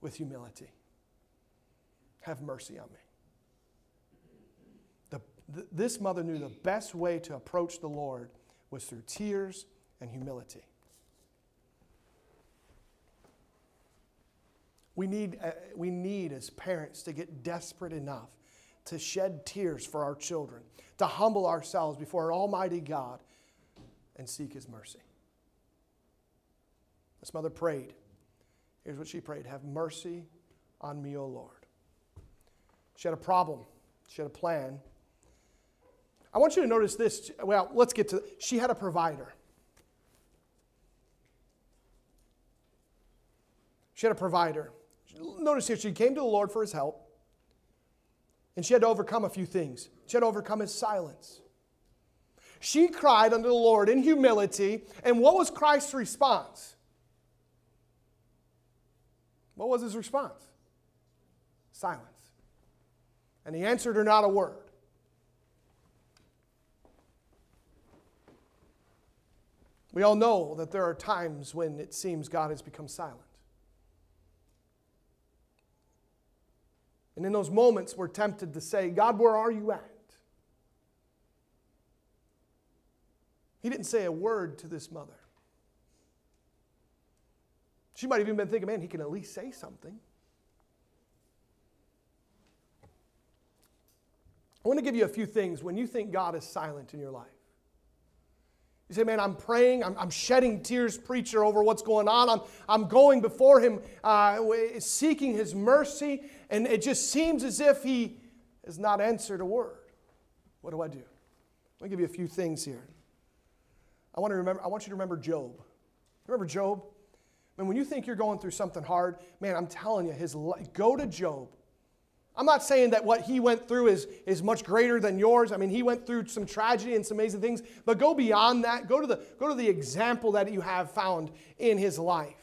with humility Have mercy on me. The, the, this mother knew the best way to approach the Lord was through tears and humility. We need, uh, we need, as parents, to get desperate enough to shed tears for our children, to humble ourselves before our Almighty God and seek His mercy. This mother prayed. Here's what she prayed Have mercy on me, O Lord. She had a problem, she had a plan. I want you to notice this. Well, let's get to she had a provider. She had a provider. Notice here, she came to the Lord for his help, and she had to overcome a few things. She had to overcome his silence. She cried unto the Lord in humility, and what was Christ's response? What was his response? Silence. And he answered her not a word. We all know that there are times when it seems God has become silent. And in those moments, we're tempted to say, God, where are you at? He didn't say a word to this mother. She might have even been thinking, man, he can at least say something. I want to give you a few things when you think God is silent in your life. You say, man, I'm praying, I'm, I'm shedding tears, preacher, over what's going on. I'm, I'm going before Him, uh, seeking His mercy, and it just seems as if He has not answered a word. What do I do? Let me give you a few things here. I want, to remember, I want you to remember Job. Remember Job? I mean, when you think you're going through something hard, man, I'm telling you, his go to Job. I'm not saying that what he went through is, is much greater than yours. I mean, he went through some tragedy and some amazing things, but go beyond that. Go to the, go to the example that you have found in his life.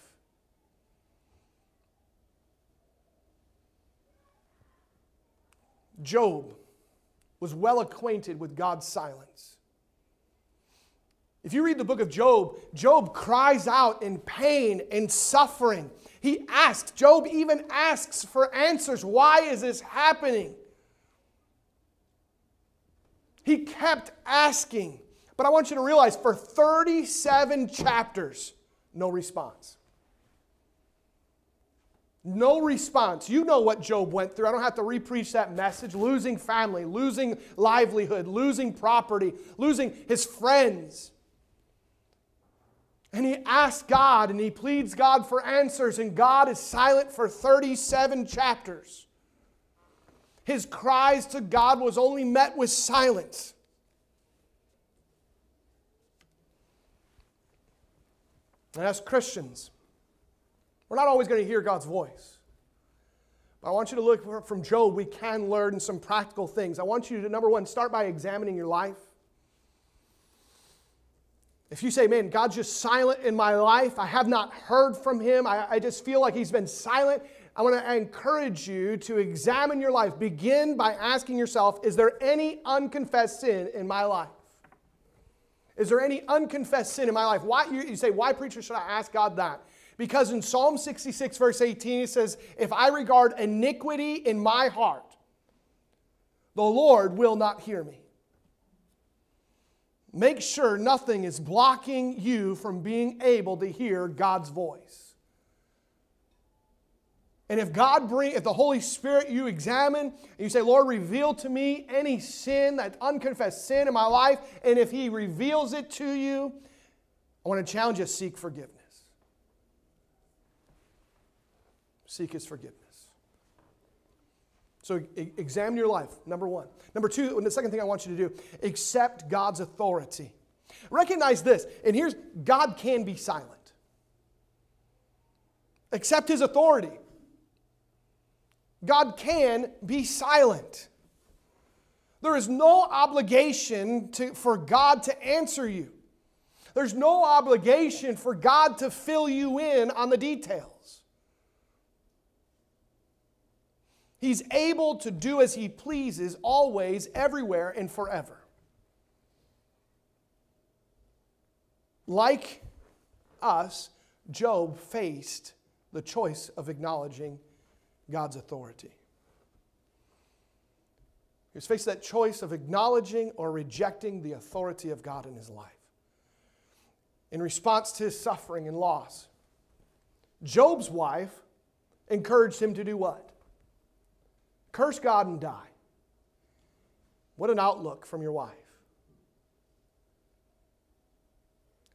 Job was well acquainted with God's silence. If you read the book of Job, Job cries out in pain and suffering he asks, Job even asks for answers. Why is this happening? He kept asking. But I want you to realize for 37 chapters, no response. No response. You know what Job went through. I don't have to repreach that message. Losing family, losing livelihood, losing property, losing his friends. And he asks God and he pleads God for answers, and God is silent for 37 chapters. His cries to God was only met with silence. And as Christians, we're not always going to hear God's voice. But I want you to look from Job, we can learn some practical things. I want you to, number one, start by examining your life. If you say, man, God's just silent in my life, I have not heard from him, I, I just feel like he's been silent, I want to encourage you to examine your life. Begin by asking yourself, is there any unconfessed sin in my life? Is there any unconfessed sin in my life? Why, you, you say, why, preacher, should I ask God that? Because in Psalm 66, verse 18, it says, If I regard iniquity in my heart, the Lord will not hear me. Make sure nothing is blocking you from being able to hear God's voice. And if God bring, if the Holy Spirit you examine and you say, Lord, reveal to me any sin, that unconfessed sin in my life, and if He reveals it to you, I want to challenge you, seek forgiveness. Seek His forgiveness. So examine your life, number one. Number two, the second thing I want you to do, accept God's authority. Recognize this, and here's God can be silent. Accept His authority. God can be silent. There is no obligation to, for God to answer you. There's no obligation for God to fill you in on the details. He's able to do as He pleases always, everywhere, and forever. Like us, Job faced the choice of acknowledging God's authority. He was faced that choice of acknowledging or rejecting the authority of God in his life. In response to his suffering and loss, Job's wife encouraged him to do what? Curse God and die. What an outlook from your wife.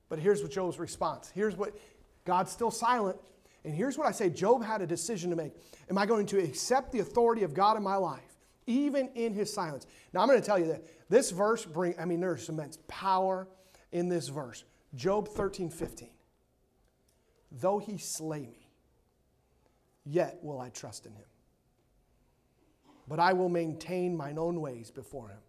But here's what Job's response. Here's what God's still silent. And here's what I say Job had a decision to make. Am I going to accept the authority of God in my life, even in his silence? Now, I'm going to tell you that this verse bring, I mean, there's immense power in this verse. Job 13, 15. Though he slay me, yet will I trust in him. But I will maintain mine own ways before him.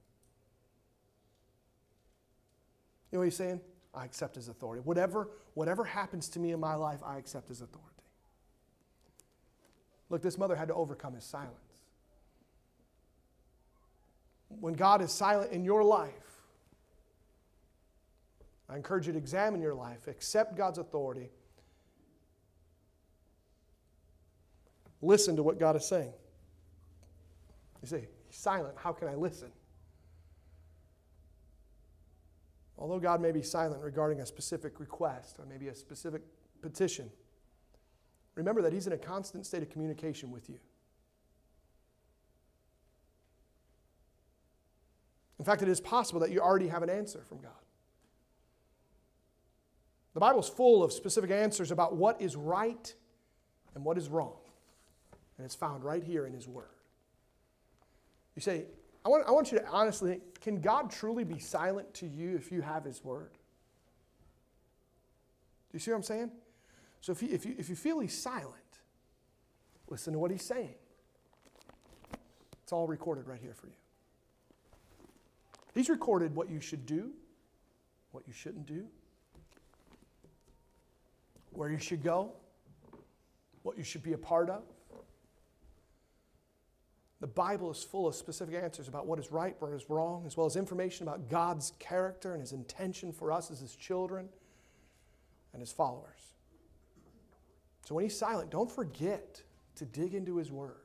You know what he's saying? I accept his authority. Whatever, whatever happens to me in my life, I accept his authority. Look, this mother had to overcome his silence. When God is silent in your life, I encourage you to examine your life, accept God's authority, listen to what God is saying. You say, He's silent. How can I listen? Although God may be silent regarding a specific request or maybe a specific petition, remember that He's in a constant state of communication with you. In fact, it is possible that you already have an answer from God. The Bible's full of specific answers about what is right and what is wrong. And it's found right here in His Word. You say, I want, I want you to honestly can God truly be silent to you if you have His Word? Do you see what I'm saying? So if you, if you, if you feel He's silent, listen to what He's saying. It's all recorded right here for you. He's recorded what you should do, what you shouldn't do, where you should go, what you should be a part of. The Bible is full of specific answers about what is right, or what is wrong, as well as information about God's character and His intention for us as His children and His followers. So when He's silent, don't forget to dig into His Word.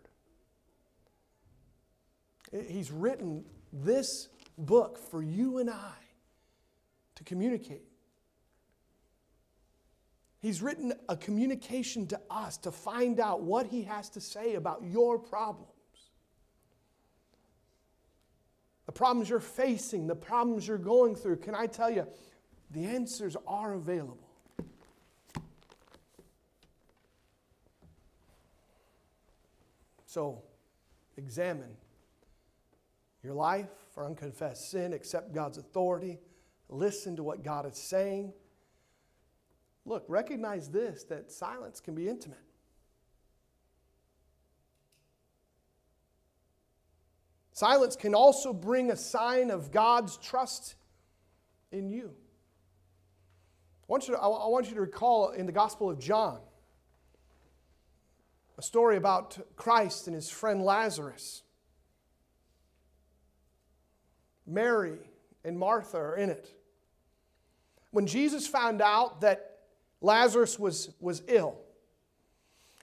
He's written this book for you and I to communicate. He's written a communication to us to find out what He has to say about your problems. The problems you're facing, the problems you're going through. Can I tell you, the answers are available. So, examine your life for unconfessed sin, accept God's authority, listen to what God is saying. Look, recognize this that silence can be intimate. Silence can also bring a sign of God's trust in you. I want you to, I want you to recall in the Gospel of John a story about Christ and his friend Lazarus. Mary and Martha are in it. When Jesus found out that Lazarus was, was ill,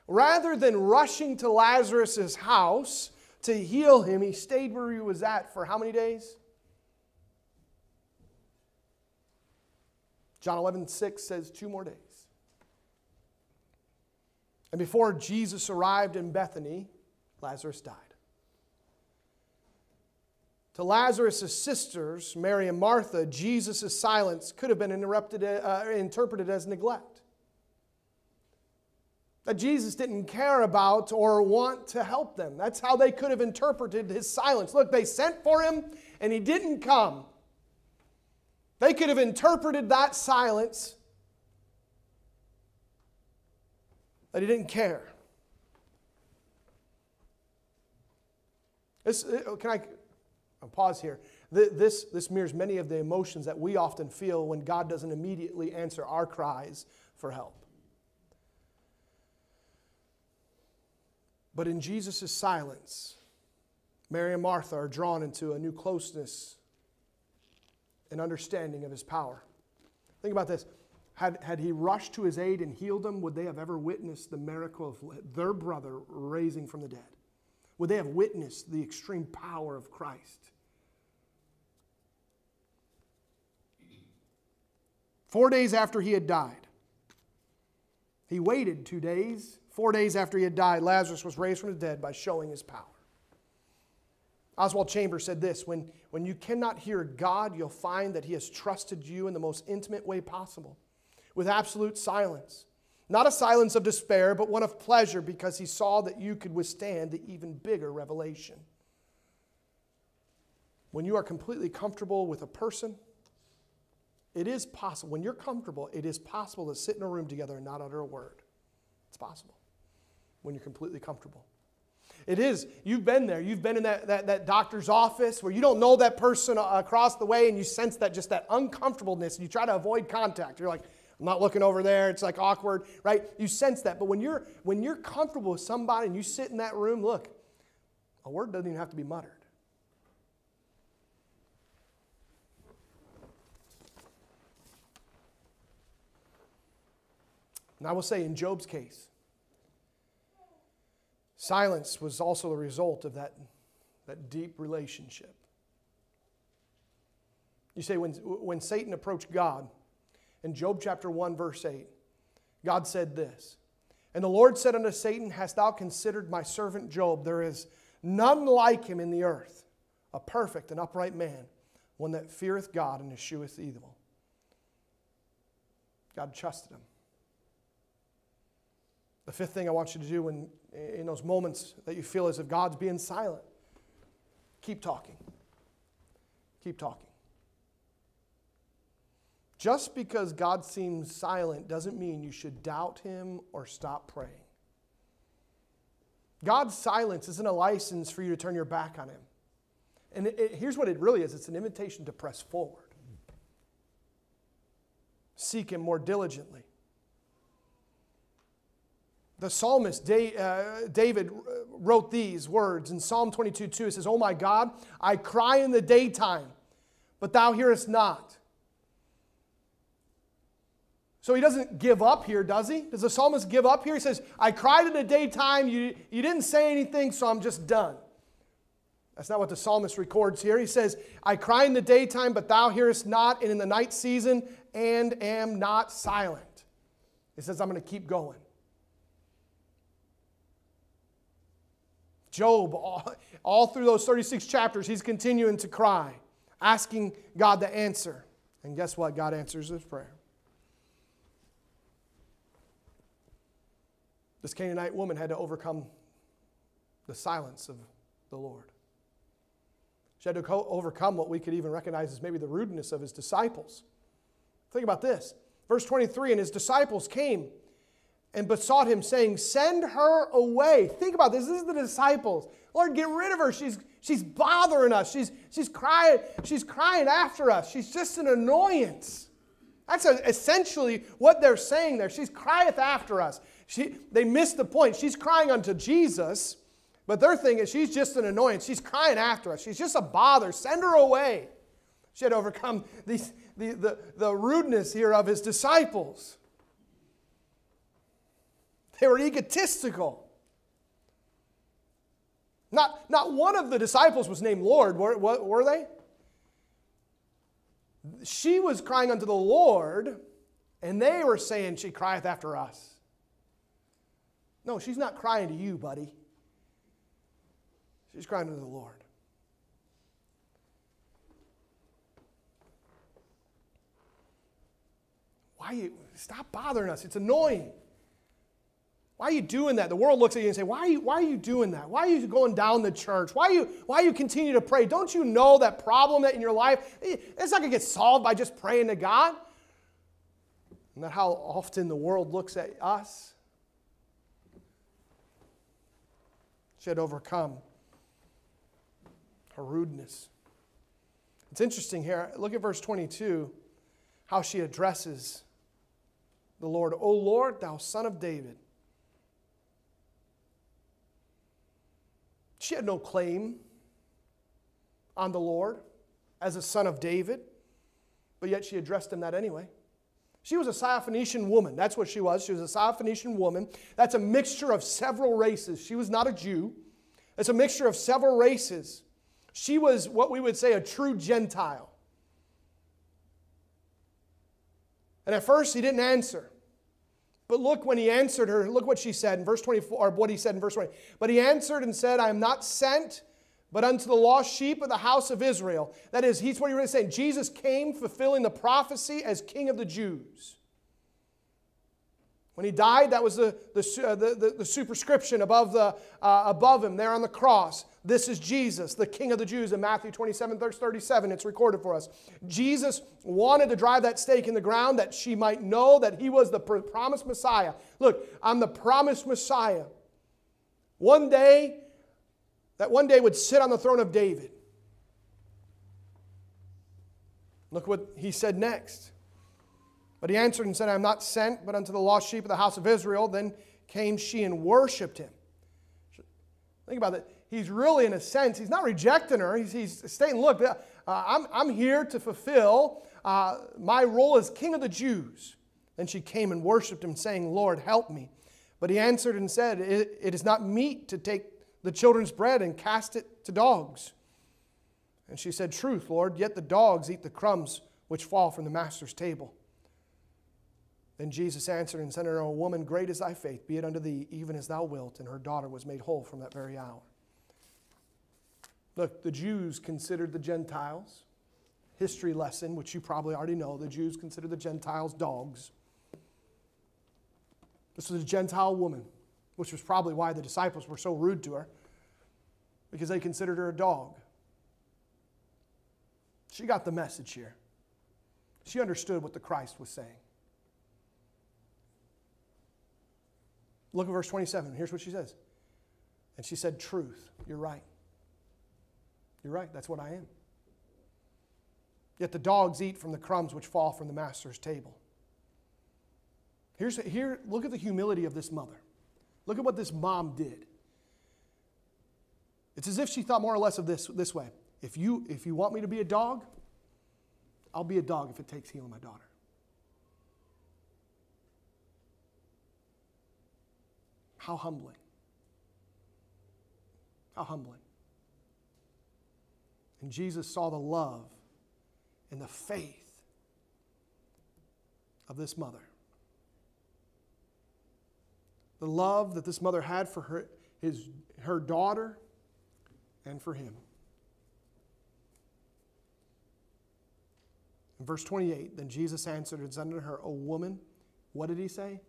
Rather than rushing to Lazarus' house to heal him, he stayed where he was at for how many days? John 11, 6 says two more days. And before Jesus arrived in Bethany, Lazarus died. To Lazarus' sisters, Mary and Martha, Jesus' silence could have been interrupted, uh, interpreted as neglect. That Jesus didn't care about or want to help them. That's how they could have interpreted his silence. Look, they sent for him and he didn't come. They could have interpreted that silence that he didn't care. This, uh, can I I'll pause here? This, this mirrors many of the emotions that we often feel when God doesn't immediately answer our cries for help. But in Jesus' silence, Mary and Martha are drawn into a new closeness and understanding of his power. Think about this. Had, had he rushed to his aid and healed them, would they have ever witnessed the miracle of their brother raising from the dead? Would they have witnessed the extreme power of Christ? Four days after he had died, he waited two days. Four days after he had died, Lazarus was raised from the dead by showing his power. Oswald Chambers said this when, when you cannot hear God, you'll find that he has trusted you in the most intimate way possible, with absolute silence. Not a silence of despair, but one of pleasure because he saw that you could withstand the even bigger revelation. When you are completely comfortable with a person, it is possible, when you're comfortable, it is possible to sit in a room together and not utter a word. It's possible when you're completely comfortable. It is. You've been there. You've been in that, that, that doctor's office where you don't know that person uh, across the way and you sense that just that uncomfortableness and you try to avoid contact. You're like, I'm not looking over there. It's like awkward, right? You sense that. But when you're when you're comfortable with somebody and you sit in that room, look, a word doesn't even have to be muttered. And I will say, in Job's case, silence was also the result of that, that deep relationship. You say, when, when Satan approached God, in Job chapter 1, verse 8, God said this And the Lord said unto Satan, Hast thou considered my servant Job? There is none like him in the earth, a perfect and upright man, one that feareth God and escheweth evil. God trusted him. The fifth thing I want you to do in, in those moments that you feel as if God's being silent, keep talking. Keep talking. Just because God seems silent doesn't mean you should doubt him or stop praying. God's silence isn't a license for you to turn your back on him. And it, it, here's what it really is it's an invitation to press forward, seek him more diligently. The psalmist uh, David wrote these words in Psalm 22 2. It says, Oh my God, I cry in the daytime, but thou hearest not. So he doesn't give up here, does he? Does the psalmist give up here? He says, I cried in the daytime, you, you didn't say anything, so I'm just done. That's not what the psalmist records here. He says, I cry in the daytime, but thou hearest not, and in the night season, and am not silent. He says, I'm going to keep going. Job, all, all through those 36 chapters, he's continuing to cry, asking God to answer. And guess what? God answers his prayer. This Canaanite woman had to overcome the silence of the Lord. She had to co- overcome what we could even recognize as maybe the rudeness of his disciples. Think about this. Verse 23 And his disciples came and besought him, saying, Send her away. Think about this. This is the disciples. Lord, get rid of her. She's, she's bothering us. She's, she's, crying, she's crying after us. She's just an annoyance. That's essentially what they're saying there. She's crieth after us. She, they missed the point. She's crying unto Jesus, but their thing is she's just an annoyance. She's crying after us. She's just a bother. Send her away. She had overcome these, the, the, the rudeness here of his disciples. They were egotistical. Not, not one of the disciples was named Lord, were, were they? She was crying unto the Lord, and they were saying, She crieth after us. No, she's not crying to you, buddy. She's crying to the Lord. Why you stop bothering us? It's annoying. Why are you doing that? The world looks at you and say, why are you, why are you doing that? Why are you going down the church? Why are you, why you continue to pray? Don't you know that problem that in your life, it's not going to get solved by just praying to God? Isn't that how often the world looks at us? She had overcome her rudeness. It's interesting here. Look at verse 22, how she addresses the Lord. O Lord, thou son of David. She had no claim on the Lord as a son of David, but yet she addressed him that anyway. She was a Syrophoenician woman. That's what she was. She was a Syrophoenician woman. That's a mixture of several races. She was not a Jew. It's a mixture of several races. She was what we would say a true Gentile. And at first, he didn't answer. But look, when he answered her, look what she said in verse 24, or what he said in verse 20. But he answered and said, I am not sent, but unto the lost sheep of the house of Israel. That is, he's what he really saying. Jesus came fulfilling the prophecy as king of the Jews. When he died, that was the, the, uh, the, the, the, superscription above, the, uh, above him there on the cross. This is Jesus, the King of the Jews, in Matthew 27, verse 37. It's recorded for us. Jesus wanted to drive that stake in the ground that she might know that he was the promised Messiah. Look, I'm the promised Messiah. One day, that one day would sit on the throne of David. Look what he said next. But he answered and said, I am not sent but unto the lost sheep of the house of Israel. Then came she and worshiped him. Think about that. He's really, in a sense, he's not rejecting her. He's, he's stating, Look, uh, I'm, I'm here to fulfill uh, my role as king of the Jews. Then she came and worshiped him, saying, Lord, help me. But he answered and said, it, it is not meet to take the children's bread and cast it to dogs. And she said, Truth, Lord, yet the dogs eat the crumbs which fall from the master's table. Then Jesus answered and said unto her, O woman, great is thy faith, be it unto thee even as thou wilt. And her daughter was made whole from that very hour. Look, the Jews considered the Gentiles, history lesson, which you probably already know, the Jews considered the Gentiles dogs. This was a Gentile woman, which was probably why the disciples were so rude to her, because they considered her a dog. She got the message here. She understood what the Christ was saying. Look at verse 27. Here's what she says. And she said, Truth. You're right. You're right. That's what I am. Yet the dogs eat from the crumbs which fall from the master's table. Here's, here, look at the humility of this mother. Look at what this mom did. It's as if she thought more or less of this this way. If you, if you want me to be a dog, I'll be a dog if it takes healing my daughter. How humbling. How humbling. And Jesus saw the love and the faith of this mother. The love that this mother had for her, his, her daughter and for him. In verse 28, then Jesus answered and said unto her, O woman, what did he say?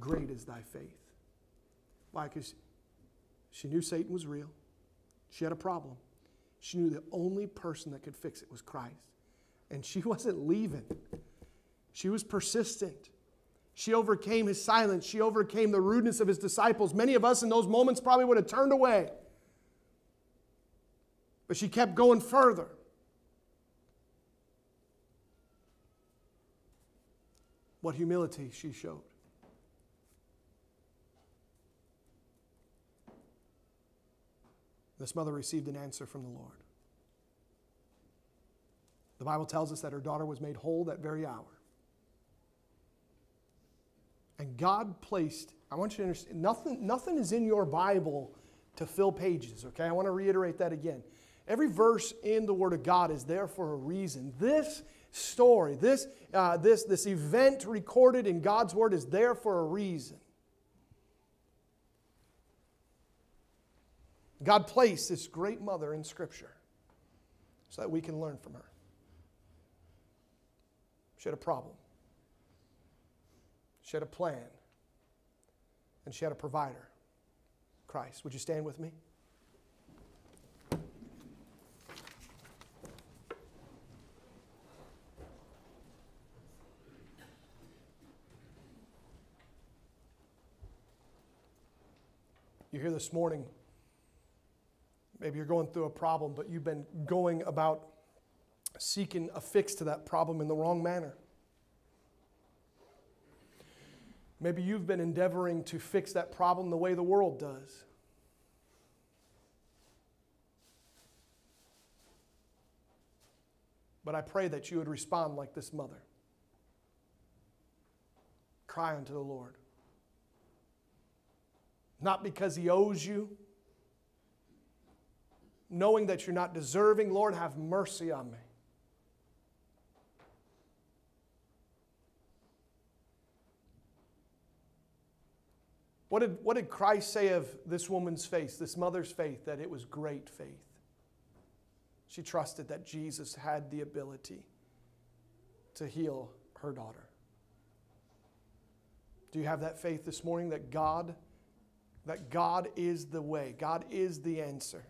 Great is thy faith. Why? Because she knew Satan was real. She had a problem. She knew the only person that could fix it was Christ. And she wasn't leaving, she was persistent. She overcame his silence. She overcame the rudeness of his disciples. Many of us in those moments probably would have turned away. But she kept going further. What humility she showed. This mother received an answer from the Lord. The Bible tells us that her daughter was made whole that very hour. And God placed, I want you to understand, nothing, nothing is in your Bible to fill pages, okay? I want to reiterate that again. Every verse in the Word of God is there for a reason. This story, this, uh, this, this event recorded in God's Word is there for a reason. God placed this great mother in Scripture so that we can learn from her. She had a problem, she had a plan, and she had a provider Christ. Would you stand with me? You're here this morning. Maybe you're going through a problem, but you've been going about seeking a fix to that problem in the wrong manner. Maybe you've been endeavoring to fix that problem the way the world does. But I pray that you would respond like this mother. Cry unto the Lord. Not because he owes you, knowing that you're not deserving, Lord, have mercy on me. What did, what did Christ say of this woman's faith, this mother's faith? That it was great faith. She trusted that Jesus had the ability to heal her daughter. Do you have that faith this morning that God that God is the way, God is the answer?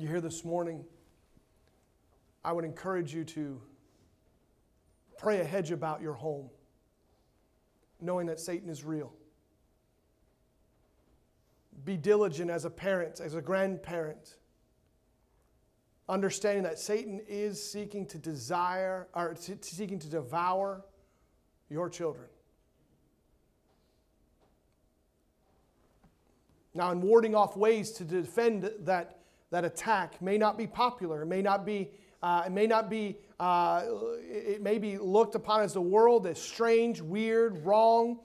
You here this morning, I would encourage you to pray a hedge about your home, knowing that Satan is real. Be diligent as a parent, as a grandparent, understanding that Satan is seeking to desire or seeking to devour your children. Now, in warding off ways to defend that that attack may not be popular. It may not be, uh, it may not be, uh, it may be looked upon as the world as strange, weird, wrong.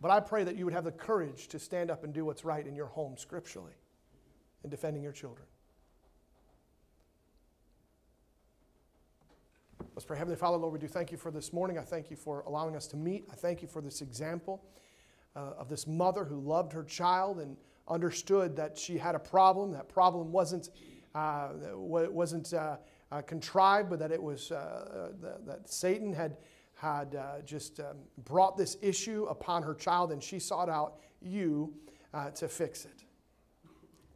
But I pray that you would have the courage to stand up and do what's right in your home scripturally in defending your children. Let's pray. Heavenly Father, Lord, we do thank you for this morning. I thank you for allowing us to meet. I thank you for this example uh, of this mother who loved her child and understood that she had a problem. That problem wasn't, uh, wasn't uh, uh, contrived, but that it was uh, that, that Satan had, had uh, just um, brought this issue upon her child, and she sought out you uh, to fix it.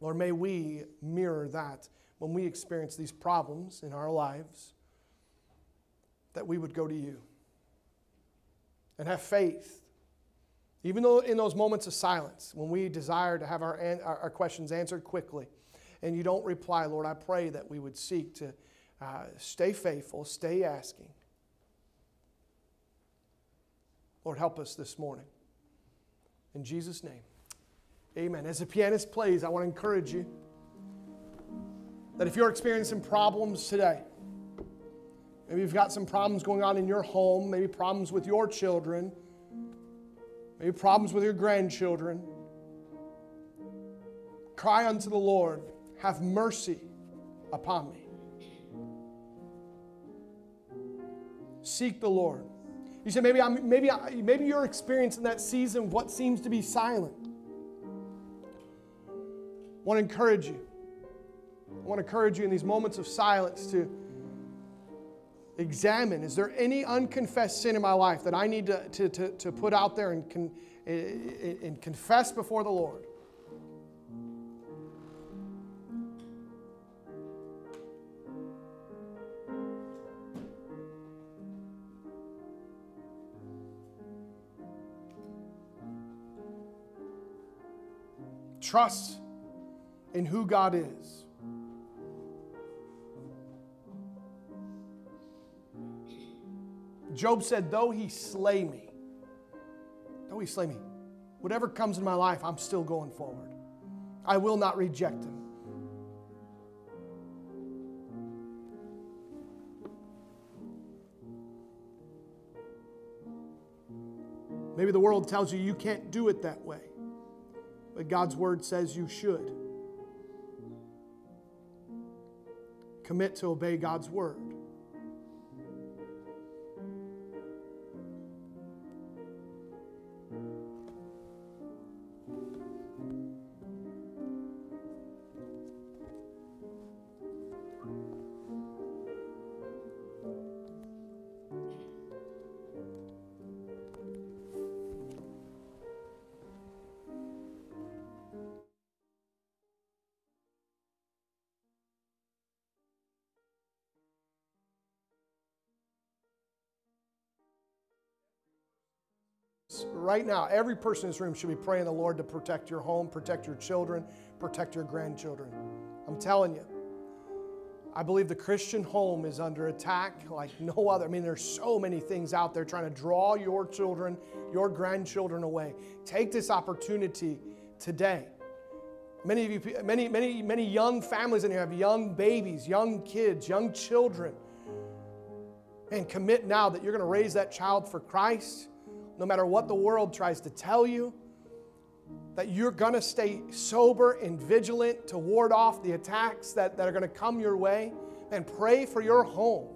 Lord, may we mirror that when we experience these problems in our lives, that we would go to you and have faith even though in those moments of silence, when we desire to have our, our, questions answered quickly, and you don't reply, Lord, I pray that we would seek to uh, stay faithful, stay asking. Lord, help us this morning. In Jesus' name, amen. As the pianist plays, I want to encourage you that if you're experiencing problems today, maybe you've got some problems going on in your home, maybe problems with your children, maybe problems with your grandchildren. Cry unto the Lord, have mercy upon me. Seek the Lord. You say maybe I'm, maybe I, maybe you're experiencing that season what seems to be silent. I want to encourage you. I want to encourage you in these moments of silence to examine is there any unconfessed sin in my life that I need to, to, to, to put out there and, con, eh, eh, eh, and confess before the Lord? Trust in who God is. Job said, Though he slay me, though he slay me, whatever comes in my life, I'm still going forward. I will not reject him. Maybe the world tells you you can't do it that way, but God's word says you should. Commit to obey God's word. Right now, every person in this room should be praying the Lord to protect your home, protect your children, protect your grandchildren. I'm telling you. I believe the Christian home is under attack like no other. I mean, there's so many things out there trying to draw your children, your grandchildren away. Take this opportunity today. Many of you, many, many, many young families in here have young babies, young kids, young children. And commit now that you're going to raise that child for Christ no matter what the world tries to tell you, that you're going to stay sober and vigilant to ward off the attacks that, that are going to come your way, and pray for your home.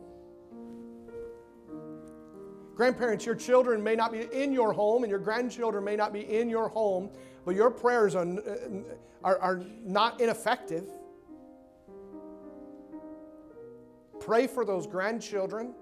Grandparents, your children may not be in your home, and your grandchildren may not be in your home, but your prayers are, are, are not ineffective. Pray for those grandchildren.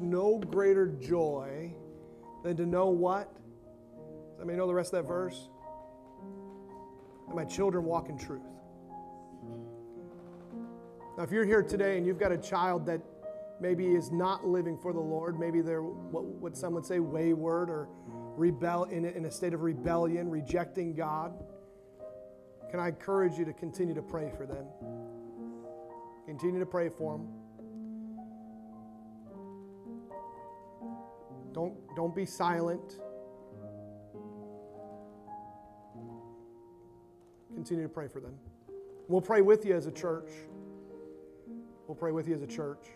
No greater joy than to know what? Does anybody know the rest of that verse? That my children walk in truth. Now, if you're here today and you've got a child that maybe is not living for the Lord, maybe they're what, what some would say wayward or rebel in, in a state of rebellion, rejecting God, can I encourage you to continue to pray for them? Continue to pray for them. Don't, don't be silent. Continue to pray for them. We'll pray with you as a church. We'll pray with you as a church.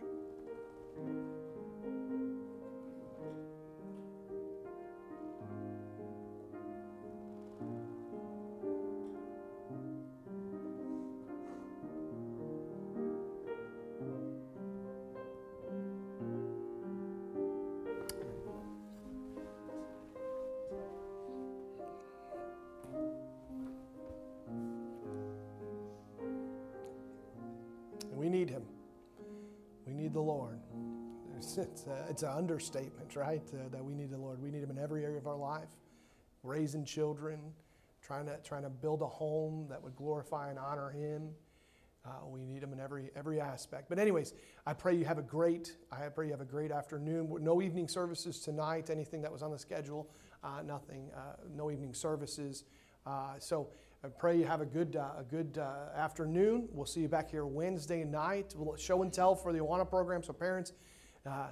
It's, an understatement, right? Uh, that we need the Lord. We need him in every area of our life. Raising children, trying to, trying to build a home that would glorify and honor him. Uh, we need him in every, every aspect. But anyways, I pray you have a great, I pray you have a great afternoon. No evening services tonight, anything that was on the schedule, uh, nothing, uh, no evening services. Uh, so I pray you have a good, uh, a good uh, afternoon. We'll see you back here Wednesday night. We'll show and tell for the Awana program. So parents, uh,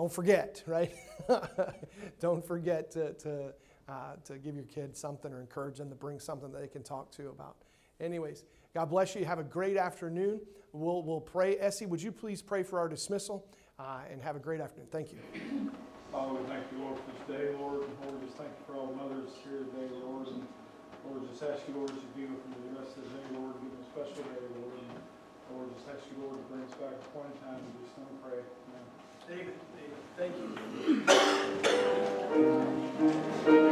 don't forget, right? don't forget to, to, uh, to give your kids something or encourage them to bring something that they can talk to about. Anyways, God bless you. Have a great afternoon. We'll, we'll pray. Essie, would you please pray for our dismissal uh, and have a great afternoon? Thank you. Father, we thank you, Lord, for this day, Lord. Lord, just thank you for all the mothers here today, Lord. And Lord, just ask you, Lord, to be with them the rest of the day, Lord. Give them a special day, Lord. And Lord, just ask you, Lord, to bring us back to point in time and just want to pray. David, David, thank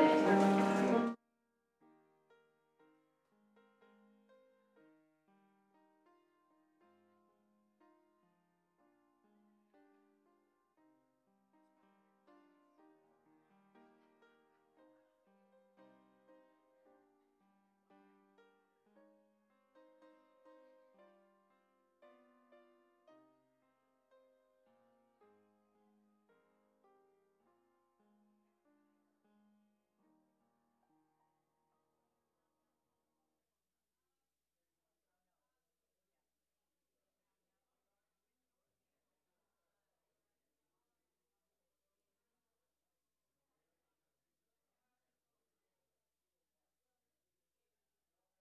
you.